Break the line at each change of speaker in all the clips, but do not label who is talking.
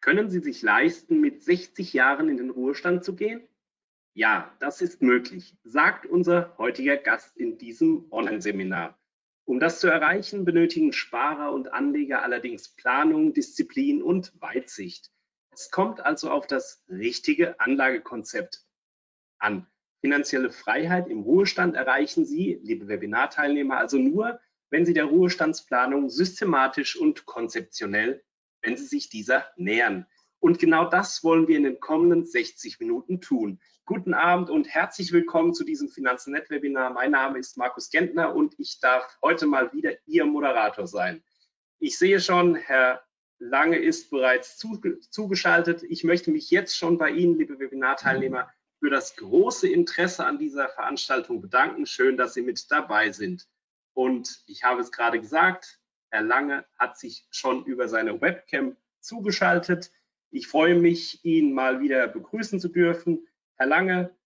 Können Sie sich leisten, mit 60 Jahren in den Ruhestand zu gehen? Ja, das ist möglich, sagt unser heutiger Gast in diesem Online-Seminar. Um das zu erreichen, benötigen Sparer und Anleger allerdings Planung, Disziplin und Weitsicht. Es kommt also auf das richtige Anlagekonzept an. Finanzielle Freiheit im Ruhestand erreichen Sie, liebe Webinarteilnehmer, also nur, wenn Sie der Ruhestandsplanung systematisch und konzeptionell, wenn Sie sich dieser nähern. Und genau das wollen wir in den kommenden 60 Minuten tun. Guten Abend und herzlich willkommen zu diesem Finanzen-Net-Webinar. Mein Name ist Markus Gentner und ich darf heute mal wieder Ihr Moderator sein. Ich sehe schon, Herr Lange ist bereits zugeschaltet. Ich möchte mich jetzt schon bei Ihnen, liebe Webinarteilnehmer, für das große Interesse an dieser Veranstaltung bedanken. Schön, dass Sie mit dabei sind. Und ich habe es gerade gesagt, Herr Lange hat sich schon über seine Webcam zugeschaltet. Ich freue mich, ihn mal wieder begrüßen zu dürfen. Herr Lange,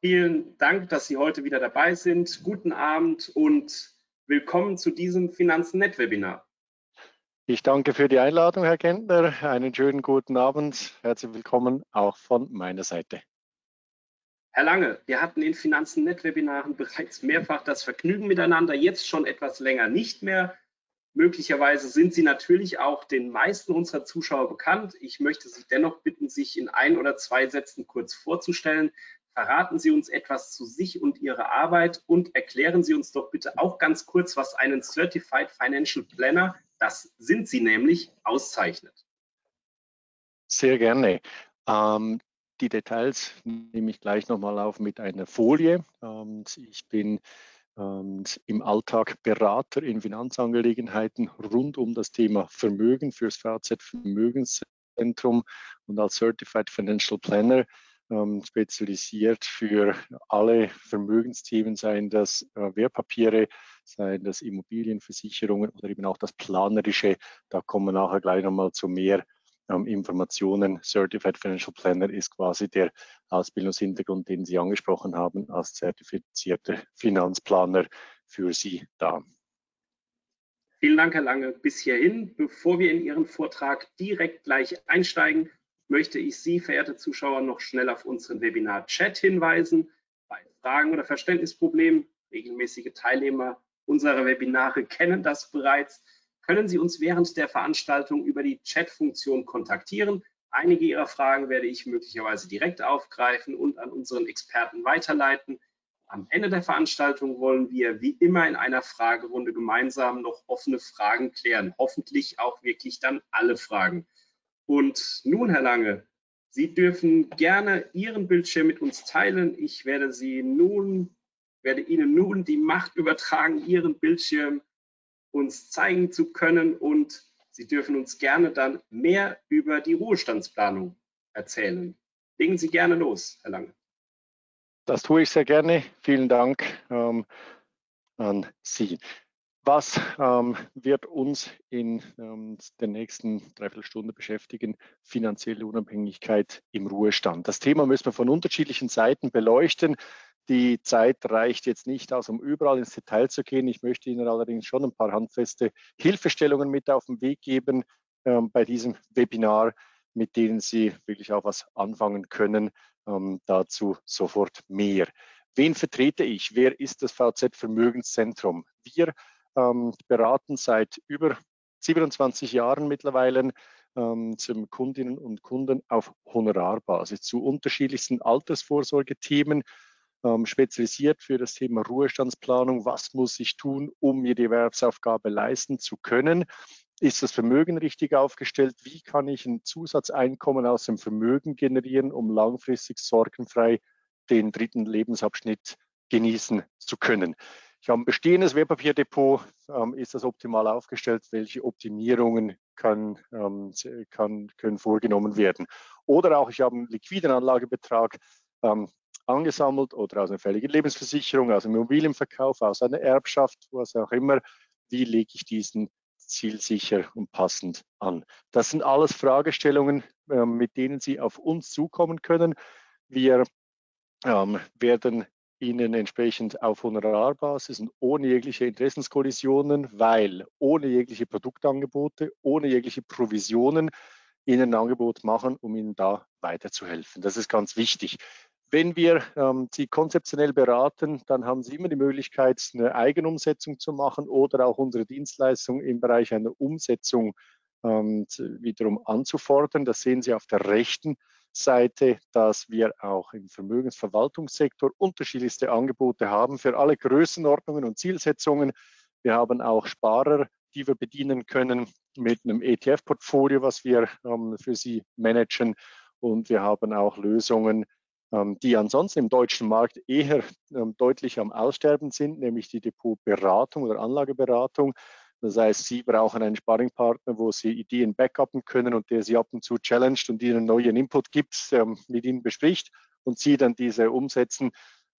vielen Dank, dass Sie heute wieder dabei sind. Guten Abend und willkommen zu diesem Finanzen-Net-Webinar.
Ich danke für die Einladung, Herr Gentner. Einen schönen guten Abend. Herzlich willkommen auch von meiner Seite.
Herr Lange, wir hatten in Finanzen-Net-Webinaren bereits mehrfach das Vergnügen miteinander, jetzt schon etwas länger nicht mehr. Möglicherweise sind Sie natürlich auch den meisten unserer Zuschauer bekannt. Ich möchte Sie dennoch bitten, sich in ein oder zwei Sätzen kurz vorzustellen. Verraten Sie uns etwas zu sich und Ihrer Arbeit und erklären Sie uns doch bitte auch ganz kurz, was einen Certified Financial Planner das sind sie nämlich auszeichnet.
Sehr gerne. Ähm, die Details nehme ich gleich nochmal auf mit einer Folie. Ähm, ich bin im Alltag Berater in Finanzangelegenheiten rund um das Thema Vermögen fürs VZ Vermögenszentrum und als Certified Financial Planner ähm, spezialisiert für alle Vermögensthemen, seien das äh, Wertpapiere, seien das Immobilienversicherungen oder eben auch das Planerische. Da kommen wir nachher gleich nochmal zu mehr ähm, Informationen. Certified Financial Planner ist quasi der Ausbildungshintergrund, den Sie angesprochen haben, als zertifizierter Finanzplaner für Sie da.
Vielen Dank, Herr Lange, bis hierhin. Bevor wir in Ihren Vortrag direkt gleich einsteigen, möchte ich Sie, verehrte Zuschauer, noch schnell auf unseren Webinar-Chat hinweisen. Bei Fragen oder Verständnisproblemen, regelmäßige Teilnehmer unserer Webinare kennen das bereits, können Sie uns während der Veranstaltung über die Chat-Funktion kontaktieren. Einige Ihrer Fragen werde ich möglicherweise direkt aufgreifen und an unseren Experten weiterleiten. Am Ende der Veranstaltung wollen wir wie immer in einer Fragerunde gemeinsam noch offene Fragen klären. Hoffentlich auch wirklich dann alle Fragen. Und nun, Herr Lange, Sie dürfen gerne Ihren Bildschirm mit uns teilen. Ich werde Sie nun, werde Ihnen nun die Macht übertragen, Ihren Bildschirm uns zeigen zu können und Sie dürfen uns gerne dann mehr über die Ruhestandsplanung erzählen. Legen Sie gerne los, Herr Lange.
Das tue ich sehr gerne. Vielen Dank ähm, an Sie. Was ähm, wird uns in ähm, der nächsten Dreiviertelstunde beschäftigen? Finanzielle Unabhängigkeit im Ruhestand. Das Thema müssen wir von unterschiedlichen Seiten beleuchten. Die Zeit reicht jetzt nicht aus, um überall ins Detail zu gehen. Ich möchte Ihnen allerdings schon ein paar handfeste Hilfestellungen mit auf den Weg geben ähm, bei diesem Webinar, mit denen Sie wirklich auch was anfangen können. Ähm, dazu sofort mehr. Wen vertrete ich? Wer ist das VZ Vermögenszentrum? Wir ähm, beraten seit über 27 Jahren mittlerweile ähm, zum Kundinnen und Kunden auf Honorarbasis zu unterschiedlichsten Altersvorsorgethemen, ähm, spezialisiert für das Thema Ruhestandsplanung. Was muss ich tun, um mir die Erwerbsaufgabe leisten zu können? Ist das Vermögen richtig aufgestellt? Wie kann ich ein Zusatzeinkommen aus dem Vermögen generieren, um langfristig sorgenfrei den dritten Lebensabschnitt genießen zu können? Ich habe ein bestehendes Wertpapierdepot. Ähm, ist das optimal aufgestellt? Welche Optimierungen kann, ähm, kann, können vorgenommen werden? Oder auch, ich habe einen liquiden Anlagebetrag ähm, angesammelt oder aus einer fälligen Lebensversicherung, aus einem Immobilienverkauf, aus einer Erbschaft, was auch immer. Wie lege ich diesen zielsicher und passend an? Das sind alles Fragestellungen, äh, mit denen Sie auf uns zukommen können. Wir ähm, werden Ihnen entsprechend auf Honorarbasis und ohne jegliche Interessenskollisionen, weil ohne jegliche Produktangebote, ohne jegliche Provisionen Ihnen ein Angebot machen, um Ihnen da weiterzuhelfen. Das ist ganz wichtig. Wenn wir ähm, Sie konzeptionell beraten, dann haben Sie immer die Möglichkeit, eine Eigenumsetzung zu machen oder auch unsere Dienstleistung im Bereich einer Umsetzung ähm, wiederum anzufordern. Das sehen Sie auf der rechten Seite, dass wir auch im Vermögensverwaltungssektor unterschiedlichste Angebote haben für alle Größenordnungen und Zielsetzungen. Wir haben auch Sparer, die wir bedienen können mit einem ETF-Portfolio, was wir ähm, für sie managen. Und wir haben auch Lösungen, die ansonsten im deutschen Markt eher ähm, deutlich am Aussterben sind, nämlich die Depotberatung oder Anlageberatung. Das heißt, Sie brauchen einen Sparringpartner, wo Sie Ideen backuppen können und der Sie ab und zu challenged und Ihnen neuen Input gibt, ähm, mit Ihnen bespricht und Sie dann diese umsetzen.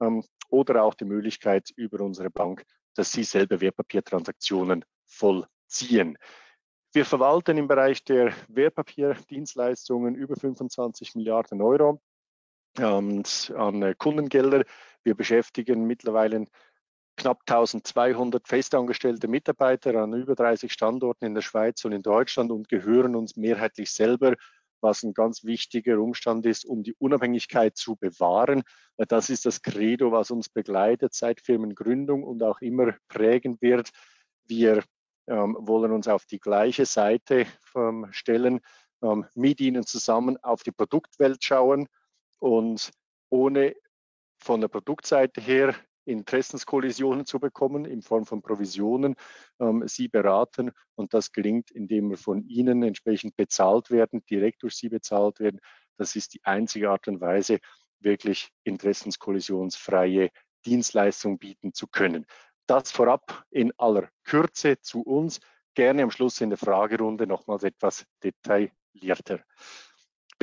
Ähm, oder auch die Möglichkeit über unsere Bank, dass Sie selber Wertpapiertransaktionen vollziehen. Wir verwalten im Bereich der Wertpapierdienstleistungen über 25 Milliarden Euro an Kundengelder. Wir beschäftigen mittlerweile knapp 1200 festangestellte Mitarbeiter an über 30 Standorten in der Schweiz und in Deutschland und gehören uns mehrheitlich selber, was ein ganz wichtiger Umstand ist, um die Unabhängigkeit zu bewahren. Das ist das Credo, was uns begleitet seit Firmengründung und auch immer prägen wird. Wir ähm, wollen uns auf die gleiche Seite ähm, stellen, ähm, mit Ihnen zusammen auf die Produktwelt schauen und ohne von der Produktseite her Interessenskollisionen zu bekommen in Form von Provisionen, ähm, sie beraten und das gelingt, indem wir von ihnen entsprechend bezahlt werden, direkt durch sie bezahlt werden. Das ist die einzige Art und Weise, wirklich interessenskollisionsfreie Dienstleistung bieten zu können. Das vorab in aller Kürze zu uns. Gerne am Schluss in der Fragerunde nochmals etwas detaillierter.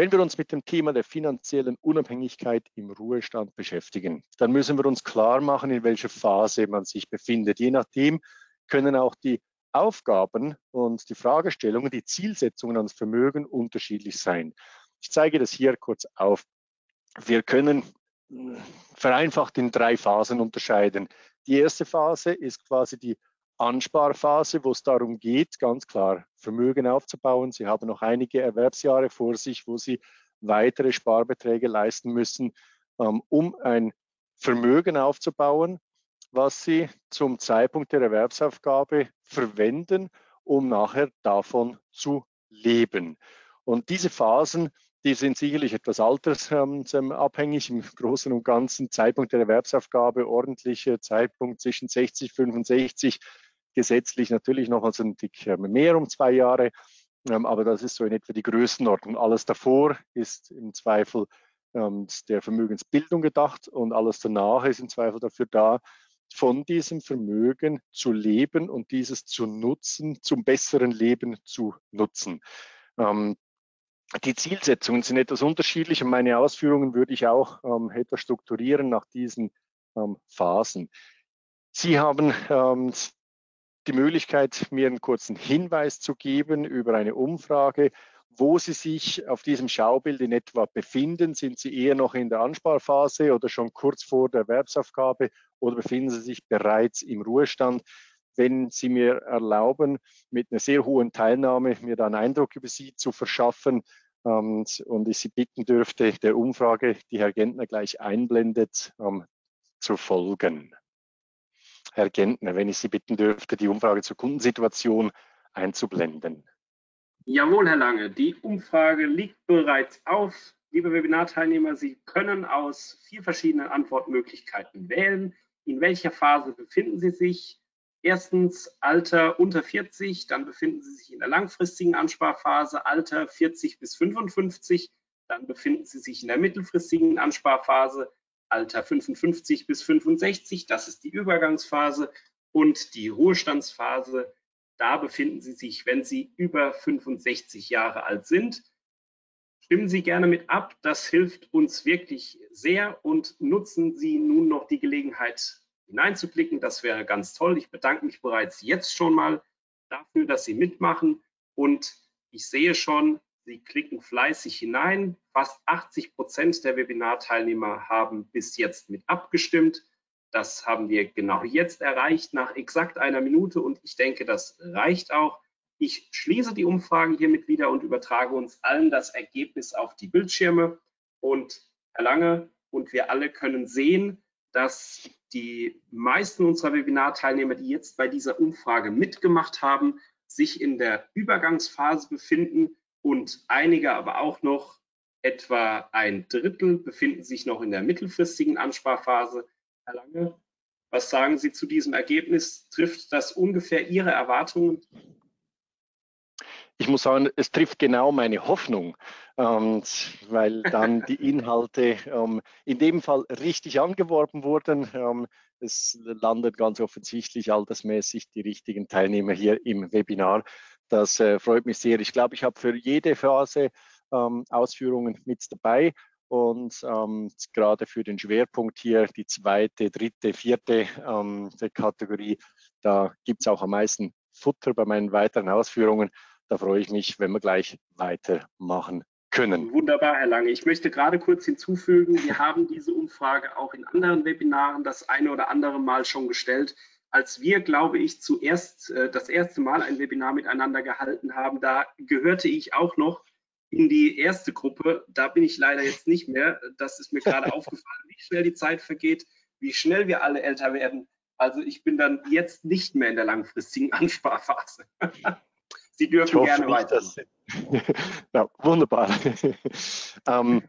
Wenn wir uns mit dem Thema der finanziellen Unabhängigkeit im Ruhestand beschäftigen, dann müssen wir uns klar machen, in welcher Phase man sich befindet. Je nachdem können auch die Aufgaben und die Fragestellungen, die Zielsetzungen ans Vermögen unterschiedlich sein. Ich zeige das hier kurz auf. Wir können hm, vereinfacht in drei Phasen unterscheiden. Die erste Phase ist quasi die Ansparphase, wo es darum geht, ganz klar Vermögen aufzubauen. Sie haben noch einige Erwerbsjahre vor sich, wo Sie weitere Sparbeträge leisten müssen, ähm, um ein Vermögen aufzubauen, was Sie zum Zeitpunkt der Erwerbsaufgabe verwenden, um nachher davon zu leben. Und diese Phasen, die sind sicherlich etwas altersabhängig. Im Großen und Ganzen Zeitpunkt der Erwerbsaufgabe, ordentlicher Zeitpunkt zwischen 60, 65 gesetzlich natürlich noch also ein Tick mehr um zwei Jahre, ähm, aber das ist so in etwa die Größenordnung. Alles davor ist im Zweifel ähm, der Vermögensbildung gedacht und alles danach ist im Zweifel dafür da, von diesem Vermögen zu leben und dieses zu nutzen, zum besseren Leben zu nutzen. Ähm, die Zielsetzungen sind etwas unterschiedlich und meine Ausführungen würde ich auch ähm, etwas strukturieren nach diesen ähm, Phasen. Sie haben ähm, die Möglichkeit, mir einen kurzen Hinweis zu geben über eine Umfrage, wo Sie sich auf diesem Schaubild in etwa befinden. Sind Sie eher noch in der Ansparphase oder schon kurz vor der Erwerbsaufgabe oder befinden Sie sich bereits im Ruhestand? Wenn Sie mir erlauben, mit einer sehr hohen Teilnahme mir da einen Eindruck über Sie zu verschaffen ähm, und ich Sie bitten dürfte, der Umfrage, die Herr Gentner gleich einblendet, ähm, zu folgen. Herr Gentner, wenn ich Sie bitten dürfte, die Umfrage zur Kundensituation einzublenden.
Jawohl, Herr Lange, die Umfrage liegt bereits auf. Liebe Webinarteilnehmer, Sie können aus vier verschiedenen Antwortmöglichkeiten wählen. In welcher Phase befinden Sie sich? Erstens Alter unter 40, dann befinden Sie sich in der langfristigen Ansparphase, Alter 40 bis 55, dann befinden Sie sich in der mittelfristigen Ansparphase, Alter 55 bis 65, das ist die Übergangsphase und die Ruhestandsphase, da befinden Sie sich, wenn Sie über 65 Jahre alt sind. Stimmen Sie gerne mit ab, das hilft uns wirklich sehr und nutzen Sie nun noch die Gelegenheit hineinzuklicken, das wäre ganz toll. Ich bedanke mich bereits jetzt schon mal dafür, dass Sie mitmachen und ich sehe schon, Sie klicken fleißig hinein. Fast 80 Prozent der Webinarteilnehmer haben bis jetzt mit abgestimmt. Das haben wir genau jetzt erreicht, nach exakt einer Minute. Und ich denke, das reicht auch. Ich schließe die Umfrage hiermit wieder und übertrage uns allen das Ergebnis auf die Bildschirme. Und Herr Lange und wir alle können sehen, dass die meisten unserer Webinarteilnehmer, die jetzt bei dieser Umfrage mitgemacht haben, sich in der Übergangsphase befinden und einige aber auch noch, etwa ein Drittel, befinden sich noch in der mittelfristigen Ansparphase. Herr Lange, was sagen Sie zu diesem Ergebnis? Trifft das ungefähr Ihre Erwartungen?
ich muss sagen, es trifft genau meine Hoffnung, ähm, weil dann die Inhalte ähm, in dem Fall richtig angeworben wurden. Ähm, es landet ganz offensichtlich altersmäßig die richtigen Teilnehmer hier im Webinar. Das äh, freut mich sehr. Ich glaube, ich habe für jede Phase ähm, Ausführungen mit dabei und ähm, gerade für den Schwerpunkt hier, die zweite, dritte, vierte ähm, Kategorie, da gibt es auch am meisten Futter bei meinen weiteren Ausführungen. Da freue ich mich, wenn wir gleich weitermachen können.
Wunderbar, Herr Lange. Ich möchte gerade kurz hinzufügen, wir haben diese Umfrage auch in anderen Webinaren das eine oder andere Mal schon gestellt. Als wir, glaube ich, zuerst äh, das erste Mal ein Webinar miteinander gehalten haben, da gehörte ich auch noch in die erste Gruppe. Da bin ich leider jetzt nicht mehr. Das ist mir gerade aufgefallen, wie schnell die Zeit vergeht, wie schnell wir alle älter werden. Also ich bin dann jetzt nicht mehr in der langfristigen Ansparphase. Sie dürfen gerne weiter.
ja, wunderbar. ähm,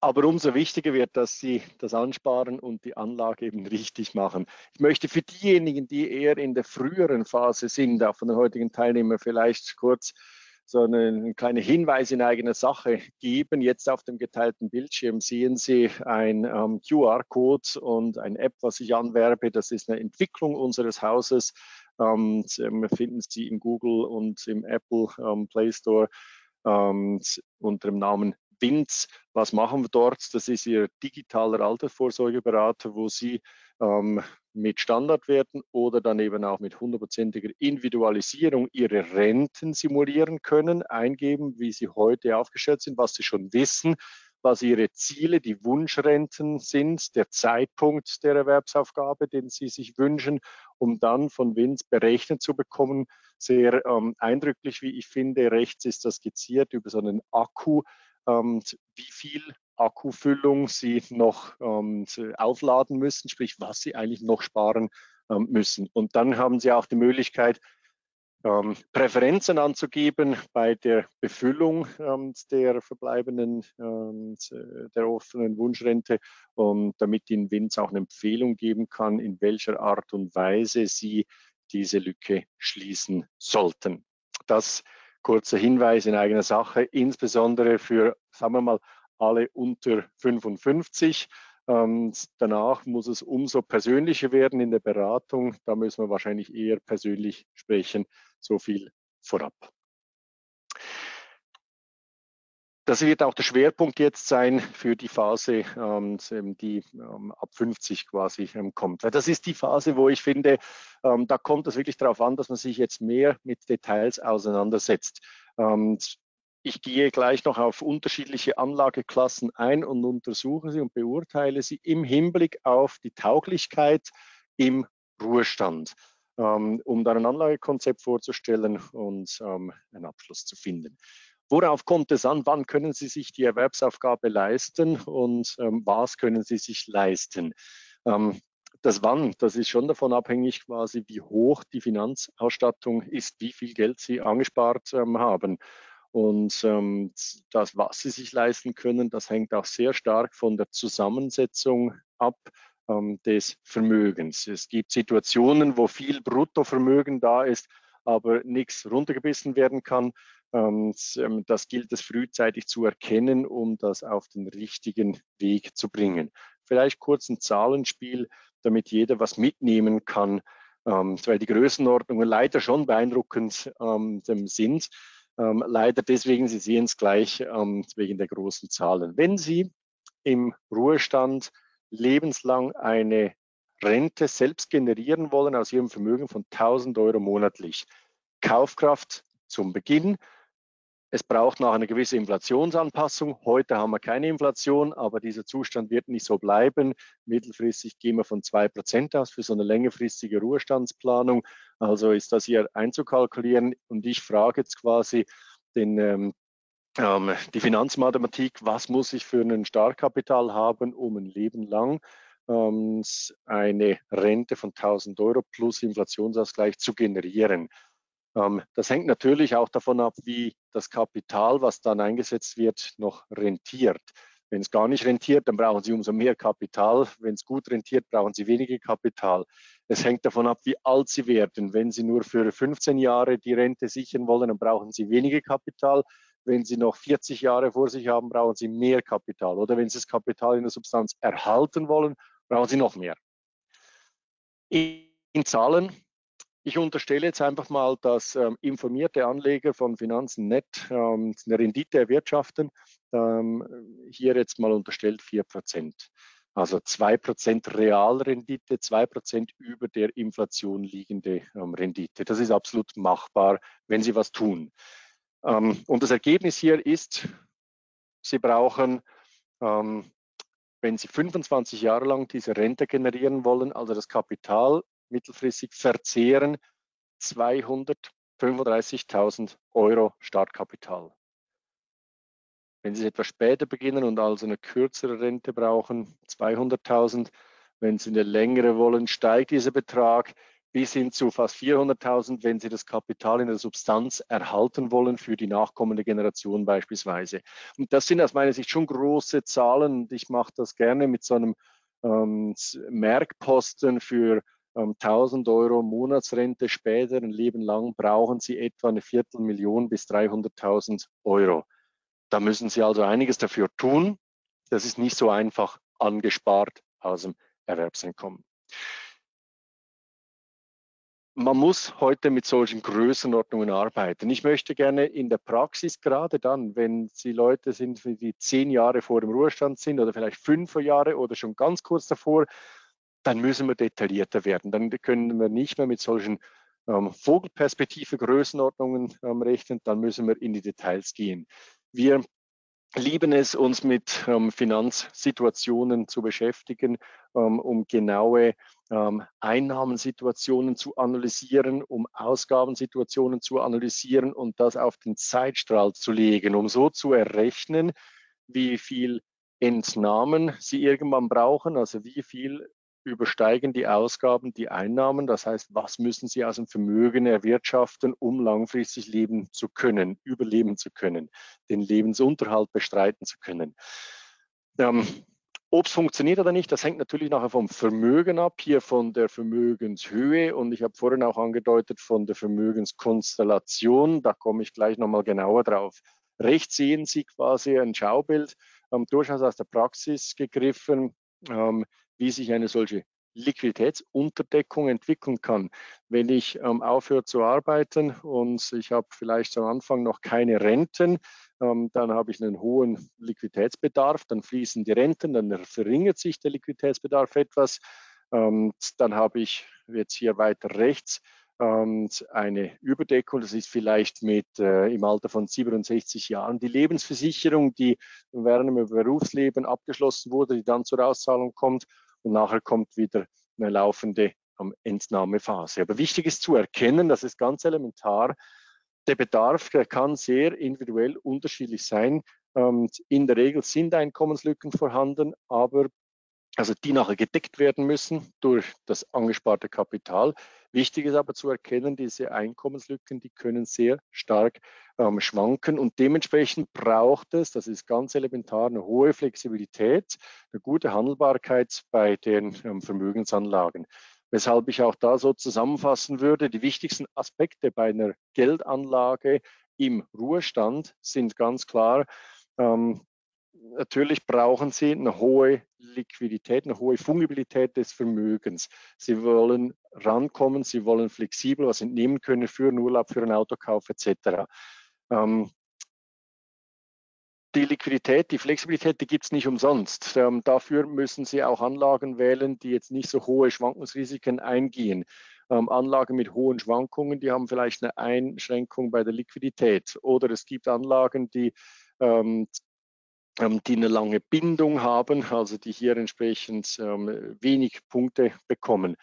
aber umso wichtiger wird, dass Sie das Ansparen und die Anlage eben richtig machen. Ich möchte für diejenigen, die eher in der früheren Phase sind, auch von den heutigen Teilnehmern vielleicht kurz so einen kleinen Hinweis in eigener Sache geben. Jetzt auf dem geteilten Bildschirm sehen Sie ein ähm, QR-Code und ein App, was ich anwerbe. Das ist eine Entwicklung unseres Hauses ähm, finden Sie in Google und im Apple ähm, Play Store ähm, unter dem Namen WINZ. Was machen wir dort? Das ist Ihr digitaler Altersvorsorgeberater, wo Sie ähm, mit Standardwerten oder dann eben auch mit hundertprozentiger Individualisierung Ihre Renten simulieren können, eingeben, wie sie heute aufgestellt sind, was Sie schon wissen, was Ihre Ziele, die Wunschrenten sind, der Zeitpunkt der Erwerbsaufgabe, den Sie sich wünschen, um dann von WINS berechnet zu bekommen. Sehr ähm, eindrücklich, wie ich finde. Rechts ist das skizziert über so einen Akku, wie viel Akkufüllung Sie noch ähm, aufladen müssen, sprich, was Sie eigentlich noch sparen ähm, müssen. Und dann haben Sie auch die Möglichkeit, ähm, Präferenzen anzugeben bei der Befüllung ähm, der verbleibenden, ähm, der offenen Wunschrente, um, damit Ihnen Winz auch eine Empfehlung geben kann, in welcher Art und Weise Sie diese Lücke schließen sollten. Das kurzer Hinweis in eigener Sache, insbesondere für, sagen wir mal, alle unter 55. Ähm, danach muss es umso persönlicher werden in der Beratung. Da müssen wir wahrscheinlich eher persönlich sprechen. So viel vorab. Das wird auch der Schwerpunkt jetzt sein für die Phase, ähm, die ähm, ab 50 quasi ähm, kommt. Das ist die Phase, wo ich finde, da kommt es wirklich darauf an, dass man sich jetzt mehr mit Details auseinandersetzt. Ich gehe gleich noch auf unterschiedliche Anlageklassen ein und untersuche sie und beurteile sie im Hinblick auf die Tauglichkeit im Ruhestand, um dann ein Anlagekonzept vorzustellen und einen Abschluss zu finden. Worauf kommt es an? Wann können Sie sich die Erwerbsaufgabe leisten und ähm, was können Sie sich leisten? das Wann, das ist schon davon abhängig, quasi, wie hoch die Finanzausstattung ist, wie viel Geld Sie angespart haben. Und ähm, das, was sie sich leisten können, das hängt auch sehr stark von der Zusammensetzung ab ähm, des Vermögens. Es gibt Situationen, wo viel Bruttovermögen da ist, aber nichts runtergebissen werden kann. Ähm, das gilt es frühzeitig zu erkennen, um das auf den richtigen Weg zu bringen. Vielleicht kurz ein Zahlenspiel, damit jeder was mitnehmen kann, ähm, weil die Größenordnungen leider schon beeindruckend ähm, sind. Leider deswegen, Sie sehen es gleich, wegen der großen Zahlen. Wenn Sie im Ruhestand lebenslang eine Rente selbst generieren wollen aus Ihrem Vermögen von 1000 Euro monatlich, Kaufkraft zum Beginn es braucht noch eine gewisse Inflationsanpassung. Heute haben wir keine Inflation, aber dieser Zustand wird nicht so bleiben. Mittelfristig gehen wir von zwei Prozent aus für so eine längerfristige Ruhestandsplanung. Also ist das hier einzukalkulieren. Und ich frage jetzt quasi den, ähm, ähm, die Finanzmathematik, was muss ich für ein Startkapital haben, um ein Leben lang ähm, eine Rente von 1000 Euro plus Inflationsausgleich zu generieren. Ähm, das hängt natürlich auch davon ab, wie das Kapital, was dann eingesetzt wird, noch rentiert. Wenn es gar nicht rentiert, dann brauchen Sie umso mehr Kapital. Wenn es gut rentiert, brauchen Sie weniger Kapital. Es hängt davon ab, wie alt Sie werden. Wenn Sie nur für 15 Jahre die Rente sichern wollen, dann brauchen Sie weniger Kapital. Wenn Sie noch 40 Jahre vor sich haben, brauchen Sie mehr Kapital. Oder wenn Sie das Kapital in der Substanz erhalten wollen, brauchen Sie noch mehr. In Zahlen ich unterstelle jetzt einfach mal, dass ähm, informierte Anleger von Finanzen net ähm, eine Rendite erwirtschaften. Ähm, hier jetzt mal unterstellt 4 Prozent. Also 2 Prozent Realrendite, 2 Prozent über der Inflation liegende ähm, Rendite. Das ist absolut machbar, wenn Sie was tun. Ähm, und das Ergebnis hier ist, Sie brauchen ähm, wenn Sie 25 Jahre lang diese Rente generieren wollen, also das Kapital mittelfristig verzehren 235.000 Euro Startkapital. Wenn Sie etwas später beginnen und also eine kürzere Rente brauchen, 200.000. Wenn Sie eine längere wollen, steigt dieser Betrag bis hin zu fast 400.000, wenn Sie das Kapital in der Substanz erhalten wollen für die nachkommende Generation beispielsweise. Und das sind aus meiner Sicht schon große Zahlen ich mache das gerne mit so einem ähm, Merkposten für 1000 ähm, Euro Monatsrente später ein Leben lang brauchen Sie etwa eine Viertelmillion bis 300.000 Euro. Da müssen Sie also einiges dafür tun. Das ist nicht so einfach angespart aus dem Erwerbseinkommen. Man muss heute mit solchen Größenordnungen arbeiten. Ich möchte gerne in der Praxis, gerade dann, wenn Sie Leute sind, die zehn Jahre vor dem Ruhestand sind oder vielleicht fünf Jahre oder schon ganz kurz davor, dann müssen wir detaillierter werden. Dann können wir nicht mehr mit solchen ähm, Vogelperspektive Größenordnungen ähm, rechnen, dann müssen wir in die Details gehen. Wir lieben es, uns mit ähm, Finanzsituationen zu beschäftigen, ähm, um genaue ähm, Einnahmensituationen zu analysieren, um Ausgabensituationen zu analysieren und das auf den Zeitstrahl zu legen, um so zu errechnen, wie viel Entnahmen Sie irgendwann brauchen, also wie viel übersteigen die Ausgaben die Einnahmen. Das heißt, was müssen Sie aus dem Vermögen erwirtschaften, um langfristig leben zu können, überleben zu können, den Lebensunterhalt bestreiten zu können. Ähm, ob es funktioniert oder nicht, das hängt natürlich nachher vom Vermögen ab, hier von der Vermögenshöhe und ich habe vorhin auch angedeutet von der Vermögenskonstellation. Da komme ich gleich nochmal genauer drauf. Rechts sehen Sie quasi ein Schaubild, ähm, durchaus aus der Praxis gegriffen. Ähm, wie sich eine solche Liquiditätsunterdeckung entwickeln kann. Wenn ich ähm, aufhöre zu arbeiten und ich habe vielleicht am Anfang noch keine Renten, ähm, dann habe ich einen hohen Liquiditätsbedarf, dann fließen die Renten, dann verringert sich der Liquiditätsbedarf etwas. Ähm, dann habe ich jetzt hier weiter rechts ähm, eine Überdeckung, das ist vielleicht mit äh, im Alter von 67 Jahren die Lebensversicherung, die während dem Berufsleben abgeschlossen wurde, die dann zur Auszahlung kommt und nachher kommt wieder eine laufende ähm, Entnahmephase. Aber wichtig ist zu erkennen, das ist ganz elementar, der Bedarf der kann sehr individuell unterschiedlich sein. Ähm, in der Regel sind Einkommenslücken vorhanden, aber also die nachher gedeckt werden müssen durch das angesparte Kapital. Wichtig ist aber zu erkennen, diese Einkommenslücken, die können sehr stark ähm, schwanken und dementsprechend braucht es, das ist ganz elementar, eine hohe Flexibilität, eine gute Handelbarkeit bei den ähm, Vermögensanlagen. Weshalb ich auch da so zusammenfassen würde, die wichtigsten Aspekte bei einer Geldanlage im Ruhestand sind ganz klar, ähm, natürlich brauchen Sie eine hohe Liquidität, eine hohe Fungibilität des Vermögens. Sie wollen rankommen, Sie wollen flexibel was entnehmen können für einen Urlaub, für einen Autokauf etc. Ähm, die Liquidität, die Flexibilität, die gibt es nicht umsonst. Ähm, dafür müssen Sie auch Anlagen wählen, die jetzt nicht so hohe Schwankungsrisiken eingehen. Ähm, Anlagen mit hohen Schwankungen, die haben vielleicht eine Einschränkung bei der Liquidität. Oder es gibt Anlagen, die ähm, die eine lange Bindung haben, also die hier entsprechend ähm, wenig Punkte bekommen.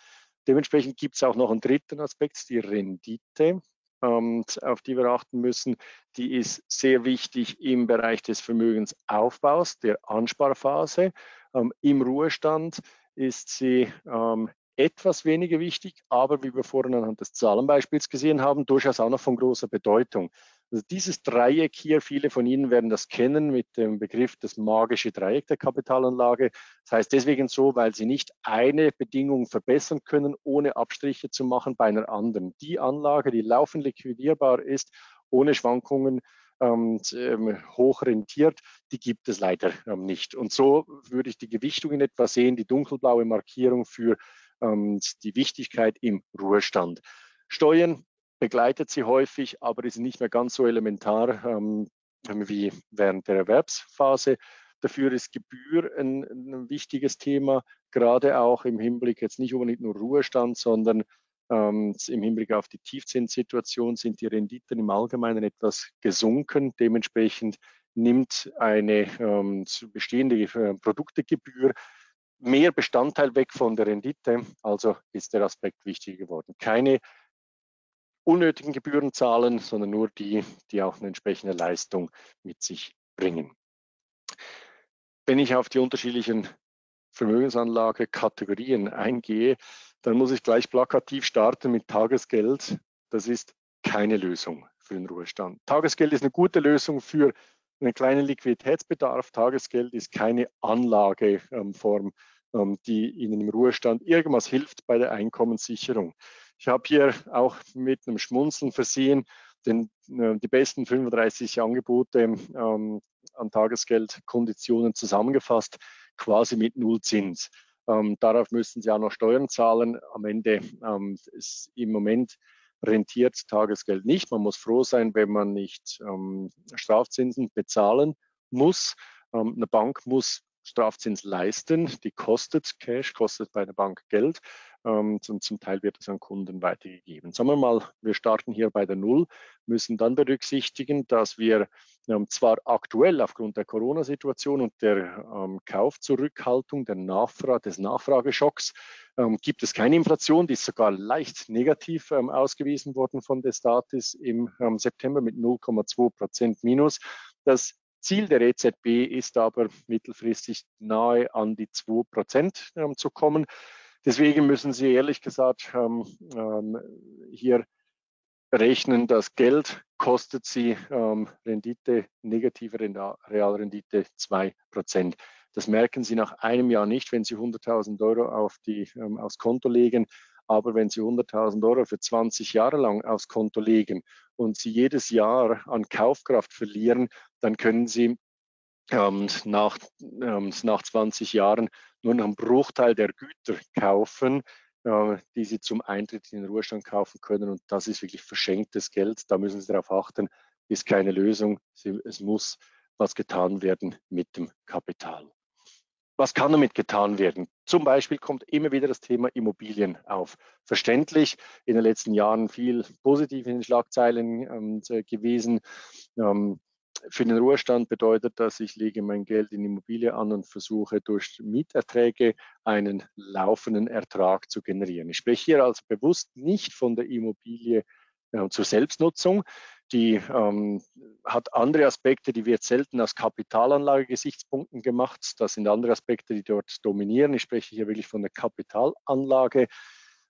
Dementsprechend gibt es auch noch einen dritten Aspekt, die Rendite, ähm, auf die wir achten müssen. Die ist sehr wichtig im Bereich des Vermögensaufbaus, der Ansparphase. Ähm, Im Ruhestand ist sie ähm, etwas weniger wichtig, aber wie wir vorhin anhand des Zahlenbeispiels gesehen haben, durchaus auch noch von großer Bedeutung. Also dieses Dreieck hier, viele von Ihnen werden das kennen mit dem Begriff das magische Dreieck der Kapitalanlage. Das heißt deswegen so, weil Sie nicht eine Bedingung verbessern können, ohne Abstriche zu machen bei einer anderen. Die Anlage, die laufend liquidierbar ist, ohne Schwankungen, ähm, ähm, hoch rentiert, die gibt es leider ähm, nicht. Und so würde ich die Gewichtung in etwa sehen, die dunkelblaue Markierung für ähm, die Wichtigkeit im Ruhestand. Steuern begleitet sie häufig, aber ist nicht mehr ganz so elementar ähm, wie während der Erwerbsphase. Dafür ist Gebühr ein, ein, wichtiges Thema, gerade auch im Hinblick jetzt nicht unbedingt nur Ruhestand, sondern ähm, im Hinblick auf die Tiefzinssituation sind die Renditen im Allgemeinen etwas gesunken. Dementsprechend nimmt eine ähm, bestehende äh, Produktegebühr mehr Bestandteil weg von der Rendite, also ist der Aspekt wichtiger geworden. Keine unnötigen Gebühren zahlen, sondern nur die, die auch eine entsprechende Leistung mit sich bringen. Wenn ich auf die unterschiedlichen Vermögensanlage-Kategorien eingehe, dann muss ich gleich plakativ starten mit Tagesgeld. Das ist keine Lösung für den Ruhestand. Tagesgeld ist eine gute Lösung für einen kleinen Liquiditätsbedarf. Tagesgeld ist keine Anlageform, ähm, die Ihnen im Ruhestand irgendwas hilft bei der Einkommenssicherung. Ich habe hier auch mit einem Schmunzeln versehen den, äh, die besten 35 Angebote ähm, an Tagesgeldkonditionen zusammengefasst, quasi mit Nullzins. Ähm, darauf müssen Sie auch noch Steuern zahlen. Am Ende ähm, ist im Moment rentiert Tagesgeld nicht. Man muss froh sein, wenn man nicht ähm, Strafzinsen bezahlen muss. Ähm, eine Bank muss Strafzins leisten. Die kostet Cash, kostet bei der Bank Geld ähm, zum Teil wird es an Kunden weitergegeben. Sagen wir mal, wir starten hier bei der Null, müssen dann berücksichtigen, dass wir ähm, zwar aktuell aufgrund der Corona-Situation und der ähm, Kaufzurückhaltung, der Nachfrage, des Nachfrageschocks, ähm, gibt es keine Inflation, die ist sogar leicht negativ ähm, ausgewiesen worden von der Statis im ähm, September mit 0,2 Prozent minus. Das Ziel der EZB ist aber mittelfristig nahe an die 2 Prozent ähm, zu kommen. Deswegen müssen Sie ehrlich gesagt ähm, ähm, hier rechnen, das Geld kostet Sie ähm, Rendite, negative Realrendite 2 Prozent. Das merken Sie nach einem Jahr nicht, wenn Sie 100.000 Euro auf die, ähm, aufs Konto legen. Aber wenn Sie 100.000 Euro für 20 Jahre lang aufs Konto legen und Sie jedes Jahr an Kaufkraft verlieren, dann können Sie ähm, nach, ähm, nach 20 Jahren nur noch einen Bruchteil der Güter kaufen, äh, die sie zum Eintritt in den Ruhestand kaufen können. Und das ist wirklich verschenktes Geld. Da müssen Sie darauf achten, ist keine Lösung. Sie, es muss was getan werden mit dem Kapital. Was kann damit getan werden? Zum Beispiel kommt immer wieder das Thema Immobilien auf. Verständlich, in den letzten Jahren viel positiv in den Schlagzeilen ähm, gewesen. Ähm, für den Ruhestand bedeutet das, ich lege mein Geld in Immobilie an und versuche durch Mieterträge einen laufenden Ertrag zu generieren. Ich spreche hier also bewusst nicht von der Immobilie äh, zur Selbstnutzung. Die ähm, hat andere Aspekte, die wird selten aus Kapitalanlage-Gesichtspunkten gemacht. Das sind andere Aspekte, die dort dominieren. Ich spreche hier wirklich von der Kapitalanlage,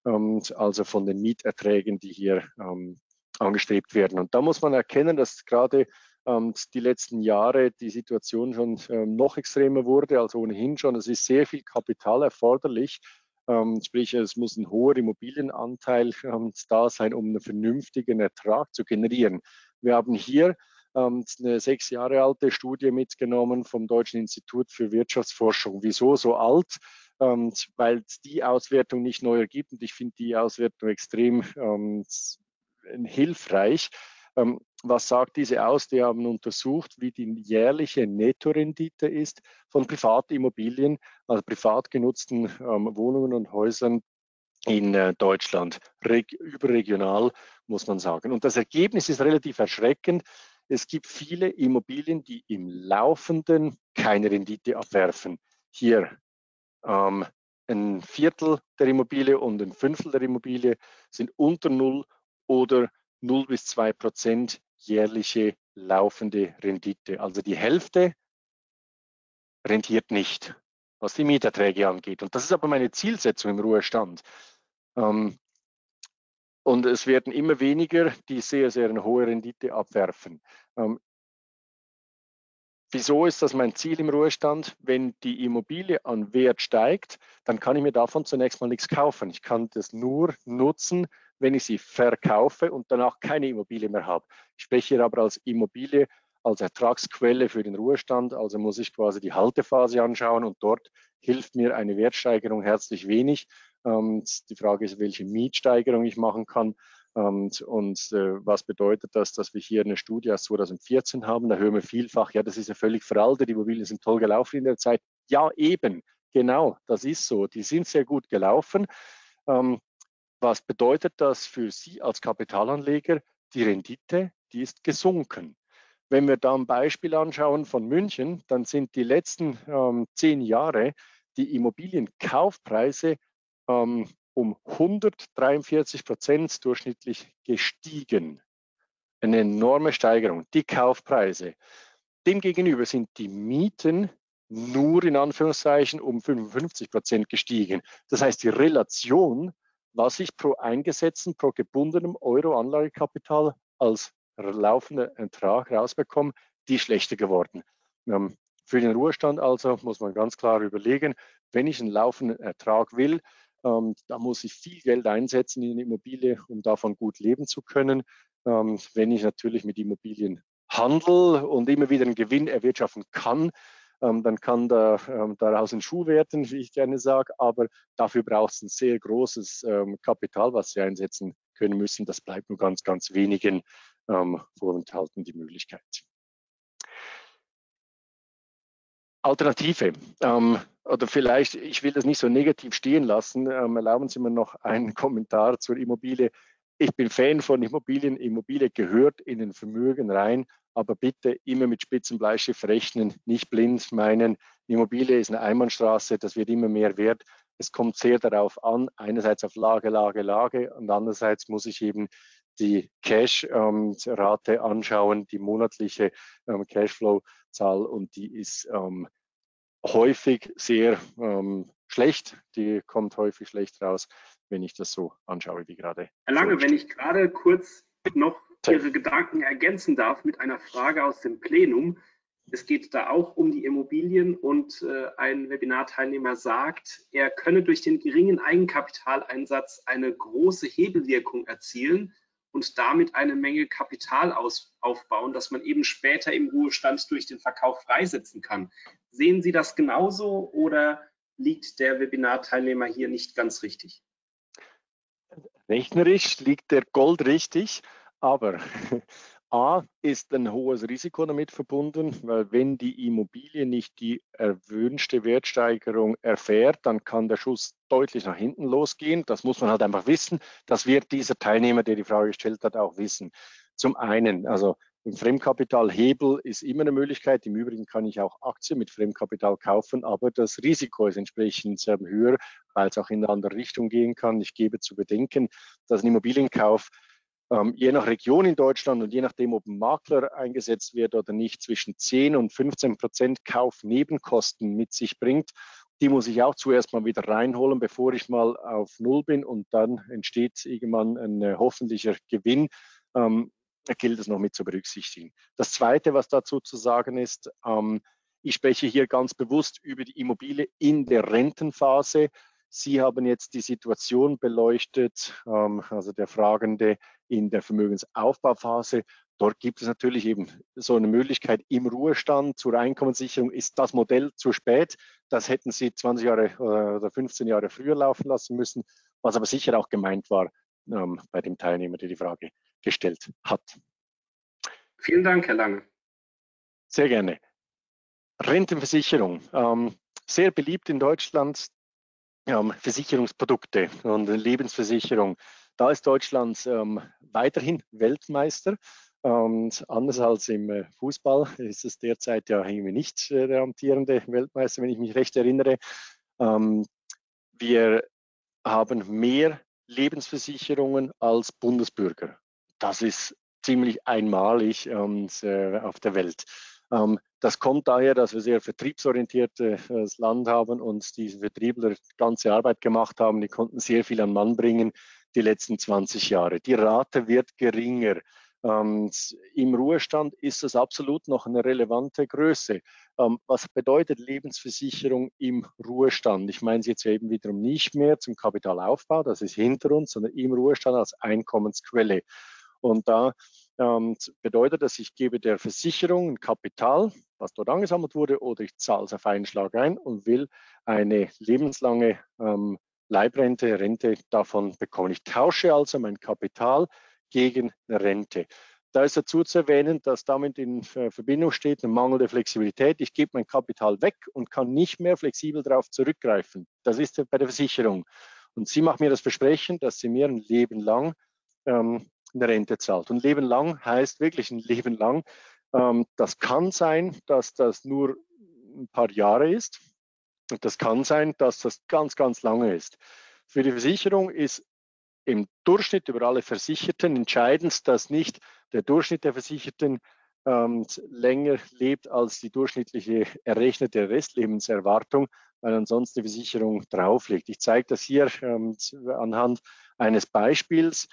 ähm, also von den Mieterträgen, die hier ähm, angestrebt werden. Und da muss man erkennen, dass gerade die letzten Jahre die Situation schon ähm, noch extremer wurde als ohnehin schon. Es ist sehr viel Kapital erforderlich. Ähm, sprich, es muss ein hoher Immobilienanteil ähm, da sein, um einen vernünftigen Ertrag zu generieren. Wir haben hier eine sechs Jahre alte Studie mitgenommen vom Deutschen Institut für Wirtschaftsforschung. Wieso so alt? weil die Auswertung nicht neu ergibt und ich finde die Auswertung extrem hilfreich. Was sagt diese aus? Die haben untersucht, wie die jährliche Nettorendite ist von Privatimmobilien, also privat genutzten ähm, Wohnungen und Häusern in äh, Deutschland, überregional muss man sagen. Und das Ergebnis ist relativ erschreckend. Es gibt viele Immobilien, die im Laufenden keine Rendite abwerfen. Hier ähm, ein Viertel der Immobilie und ein Fünftel der Immobilie sind unter Null oder 0 bis 2 Prozent jährliche laufende Rendite. Also die Hälfte rentiert nicht, was die Mieterträge angeht. Und das ist aber meine Zielsetzung im Ruhestand. Ähm, und es werden immer weniger, die sehr, sehr eine hohe Rendite abwerfen. Ähm, wieso ist das mein Ziel im Ruhestand? Wenn die Immobilie an Wert steigt, dann kann ich mir davon zunächst mal nichts kaufen. Ich kann das nur nutzen, wenn ich sie verkaufe und danach keine Immobilie mehr habe. Ich spreche hier aber als Immobilie als Ertragsquelle für den Ruhestand. Also muss ich quasi die Haltephase anschauen und dort hilft mir eine Wertsteigerung herzlich wenig. Ähm, die Frage ist, welche Mietsteigerung ich machen kann. Und, ähm, und äh, was bedeutet das, dass wir hier eine Studie aus 2014 haben? Da hören wir vielfach, ja, das ist ja völlig veraltet, die Immobilien sind toll gelaufen in der Zeit. Ja, eben, genau, das ist so. Die sind sehr gut gelaufen. Ähm, was bedeutet das für Sie als Kapitalanleger? Die Rendite, die ist gesunken. Wenn wir da ein Beispiel anschauen von München, dann sind die letzten ähm, zehn Jahre die Immobilienkaufpreise ähm, um 143 Prozent durchschnittlich gestiegen. Eine enorme Steigerung, die Kaufpreise. Demgegenüber sind die Mieten nur in Anführungszeichen um 55 Prozent gestiegen. Das heißt, die Relation, was ich pro eingesetzten, pro gebundenem Euro Anlagekapital als laufender Ertrag rausbekomme, die schlechter geworden. Ähm, für den Ruhestand also muss man ganz klar überlegen, wenn ich einen laufenden Ertrag will, ähm, da muss ich viel Geld einsetzen in eine Immobilie, um davon gut leben zu können. Ähm, wenn ich natürlich mit Immobilien handel und immer wieder einen Gewinn erwirtschaften kann, dann kann da, ähm, daraus ein Schuh werden, wie ich gerne sage. Aber dafür braucht es ein sehr großes ähm, Kapital, was Sie einsetzen können müssen. Das bleibt nur ganz, ganz wenigen ähm, vorenthalten, die Möglichkeit. Alternative. Ähm, oder vielleicht, ich will das nicht so negativ stehen lassen, ähm, erlauben Sie mir noch einen Kommentar zur Immobilie. Ich bin Fan von Immobilien. Immobilie gehört in den Vermögen rein, aber bitte immer mit Bleistift rechnen, nicht blind meinen, Immobilie ist eine Einbahnstraße, das wird immer mehr wert. Es kommt sehr darauf an, einerseits auf Lage, Lage, Lage und andererseits muss ich eben die Cash-Rate ähm, anschauen, die monatliche ähm, Cashflow-Zahl und die ist ähm, häufig sehr schlecht. Die kommt häufig schlecht raus, wenn ich das so anschaue, wie gerade.
Herr Lange, wenn ich gerade kurz noch Ihre Gedanken ergänzen darf mit einer Frage aus dem Plenum. Es geht da auch um die Immobilien und äh, ein Webinarteilnehmer sagt, er könne durch den geringen Eigenkapitaleinsatz eine große Hebelwirkung erzielen und damit eine Menge Kapital aus, aufbauen, das man eben später im Ruhestand durch den Verkauf freisetzen kann. Sehen Sie das genauso oder liegt der Webinarteilnehmer hier nicht ganz richtig?
Rechnerisch liegt der Gold richtig, aber A ist ein hohes Risiko damit verbunden, weil wenn die Immobilie nicht die erwünschte Wertsteigerung erfährt, dann kann der Schuss deutlich nach hinten losgehen. Das muss man halt einfach wissen. Das wird dieser Teilnehmer, der die Frage gestellt hat, auch wissen. Zum einen, also ein Fremdkapitalhebel ist immer eine Möglichkeit. Im Übrigen kann ich auch Aktien mit Fremdkapital kaufen, aber das Risiko ist entsprechend höher, weil es auch in eine andere Richtung gehen kann. Ich gebe zu bedenken, dass ein Immobilienkauf ähm, je nach Region in Deutschland und je nachdem, ob ein Makler eingesetzt wird oder nicht, zwischen 10 und 15 Prozent Kaufnebenkosten mit sich bringt. Die muss ich auch zuerst mal wieder reinholen, bevor ich mal auf Null bin und dann entsteht irgendwann ein äh, hoffentlicher Gewinn. Ähm, gilt es noch mit zu berücksichtigen. Das Zweite, was dazu zu sagen ist, ähm, ich spreche hier ganz bewusst über die Immobilie in der Rentenphase. Sie haben jetzt die Situation beleuchtet, ähm, also der Fragende in der Vermögensaufbauphase. Dort gibt es natürlich eben so eine Möglichkeit im Ruhestand zur Einkommenssicherung. Ist das Modell zu spät? Das hätten Sie 20 Jahre oder 15 Jahre früher laufen lassen müssen, was aber sicher auch gemeint war ähm, bei dem Teilnehmer, der die Frage gestellt hat.
Vielen Dank, Herr Lange.
Sehr gerne. Rentenversicherung. Ähm, sehr beliebt in Deutschland ähm, Versicherungsprodukte und Lebensversicherung. Da ist Deutschland ähm, weiterhin Weltmeister. Und anders als im äh, Fußball ist es derzeit ja irgendwie nicht äh, der amtierende Weltmeister, wenn ich mich recht erinnere. Ähm, wir haben mehr Lebensversicherungen als Bundesbürger. Das ist ziemlich einmalig und, äh, auf der Welt. Ähm, das kommt daher, dass wir sehr vertriebsorientiertes äh, Land haben und diese Vertriebler ganze Arbeit gemacht haben. Die konnten sehr viel an Mann bringen die letzten 20 Jahre. Die Rate wird geringer. Ähm, Im Ruhestand ist das absolut noch eine relevante Größe. Ähm, was bedeutet Lebensversicherung im Ruhestand? Ich meine es jetzt eben wiederum nicht mehr zum Kapitalaufbau, das ist hinter uns, sondern im Ruhestand als Einkommensquelle. Und da ähm, bedeutet das, ich gebe der Versicherung ein Kapital, was dort angesammelt wurde, oder ich zahle es auf einen Schlag ein und will eine lebenslange ähm, Leibrente, Rente davon bekommen. Ich tausche also mein Kapital gegen Rente. Da ist dazu zu erwähnen, dass damit in Verbindung steht eine mangelnde Flexibilität. Ich gebe mein Kapital weg und kann nicht mehr flexibel darauf zurückgreifen. Das ist bei der Versicherung. Und sie macht mir das Versprechen, dass sie mir ein Leben lang ähm, eine Rente zahlt. Und Leben lang heißt wirklich ein Leben lang. Ähm, das kann sein, dass das nur ein paar Jahre ist. Und das kann sein, dass das ganz, ganz lange ist. Für die Versicherung ist im Durchschnitt über alle Versicherten entscheidend, dass nicht der Durchschnitt der Versicherten ähm, länger lebt als die durchschnittliche errechnete Restlebenserwartung, weil ansonsten die Versicherung drauf liegt. Ich zeige das hier ähm, anhand eines Beispiels.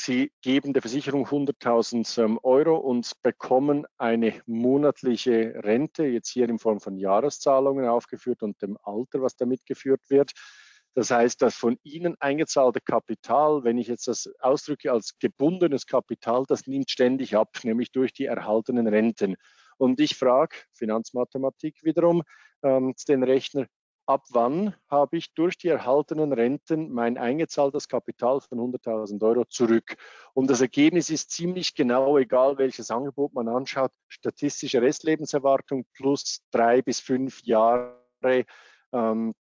Sie geben der Versicherung 100.000 ähm, Euro und bekommen eine monatliche Rente, jetzt hier in Form von Jahreszahlungen aufgeführt und dem Alter, was damit geführt wird. Das heißt, das von Ihnen eingezahlte Kapital, wenn ich jetzt das ausdrücke als gebundenes Kapital, das nimmt ständig ab, nämlich durch die erhaltenen Renten. Und ich frage Finanzmathematik wiederum ähm, den Rechner, ab wann habe ich durch die erhaltenen Renten mein eingezahltes Kapital von 100.000 Euro zurück. Und das Ergebnis ist ziemlich genau, egal welches Angebot man anschaut, statistische Restlebenserwartung plus drei bis fünf Jahre ähm,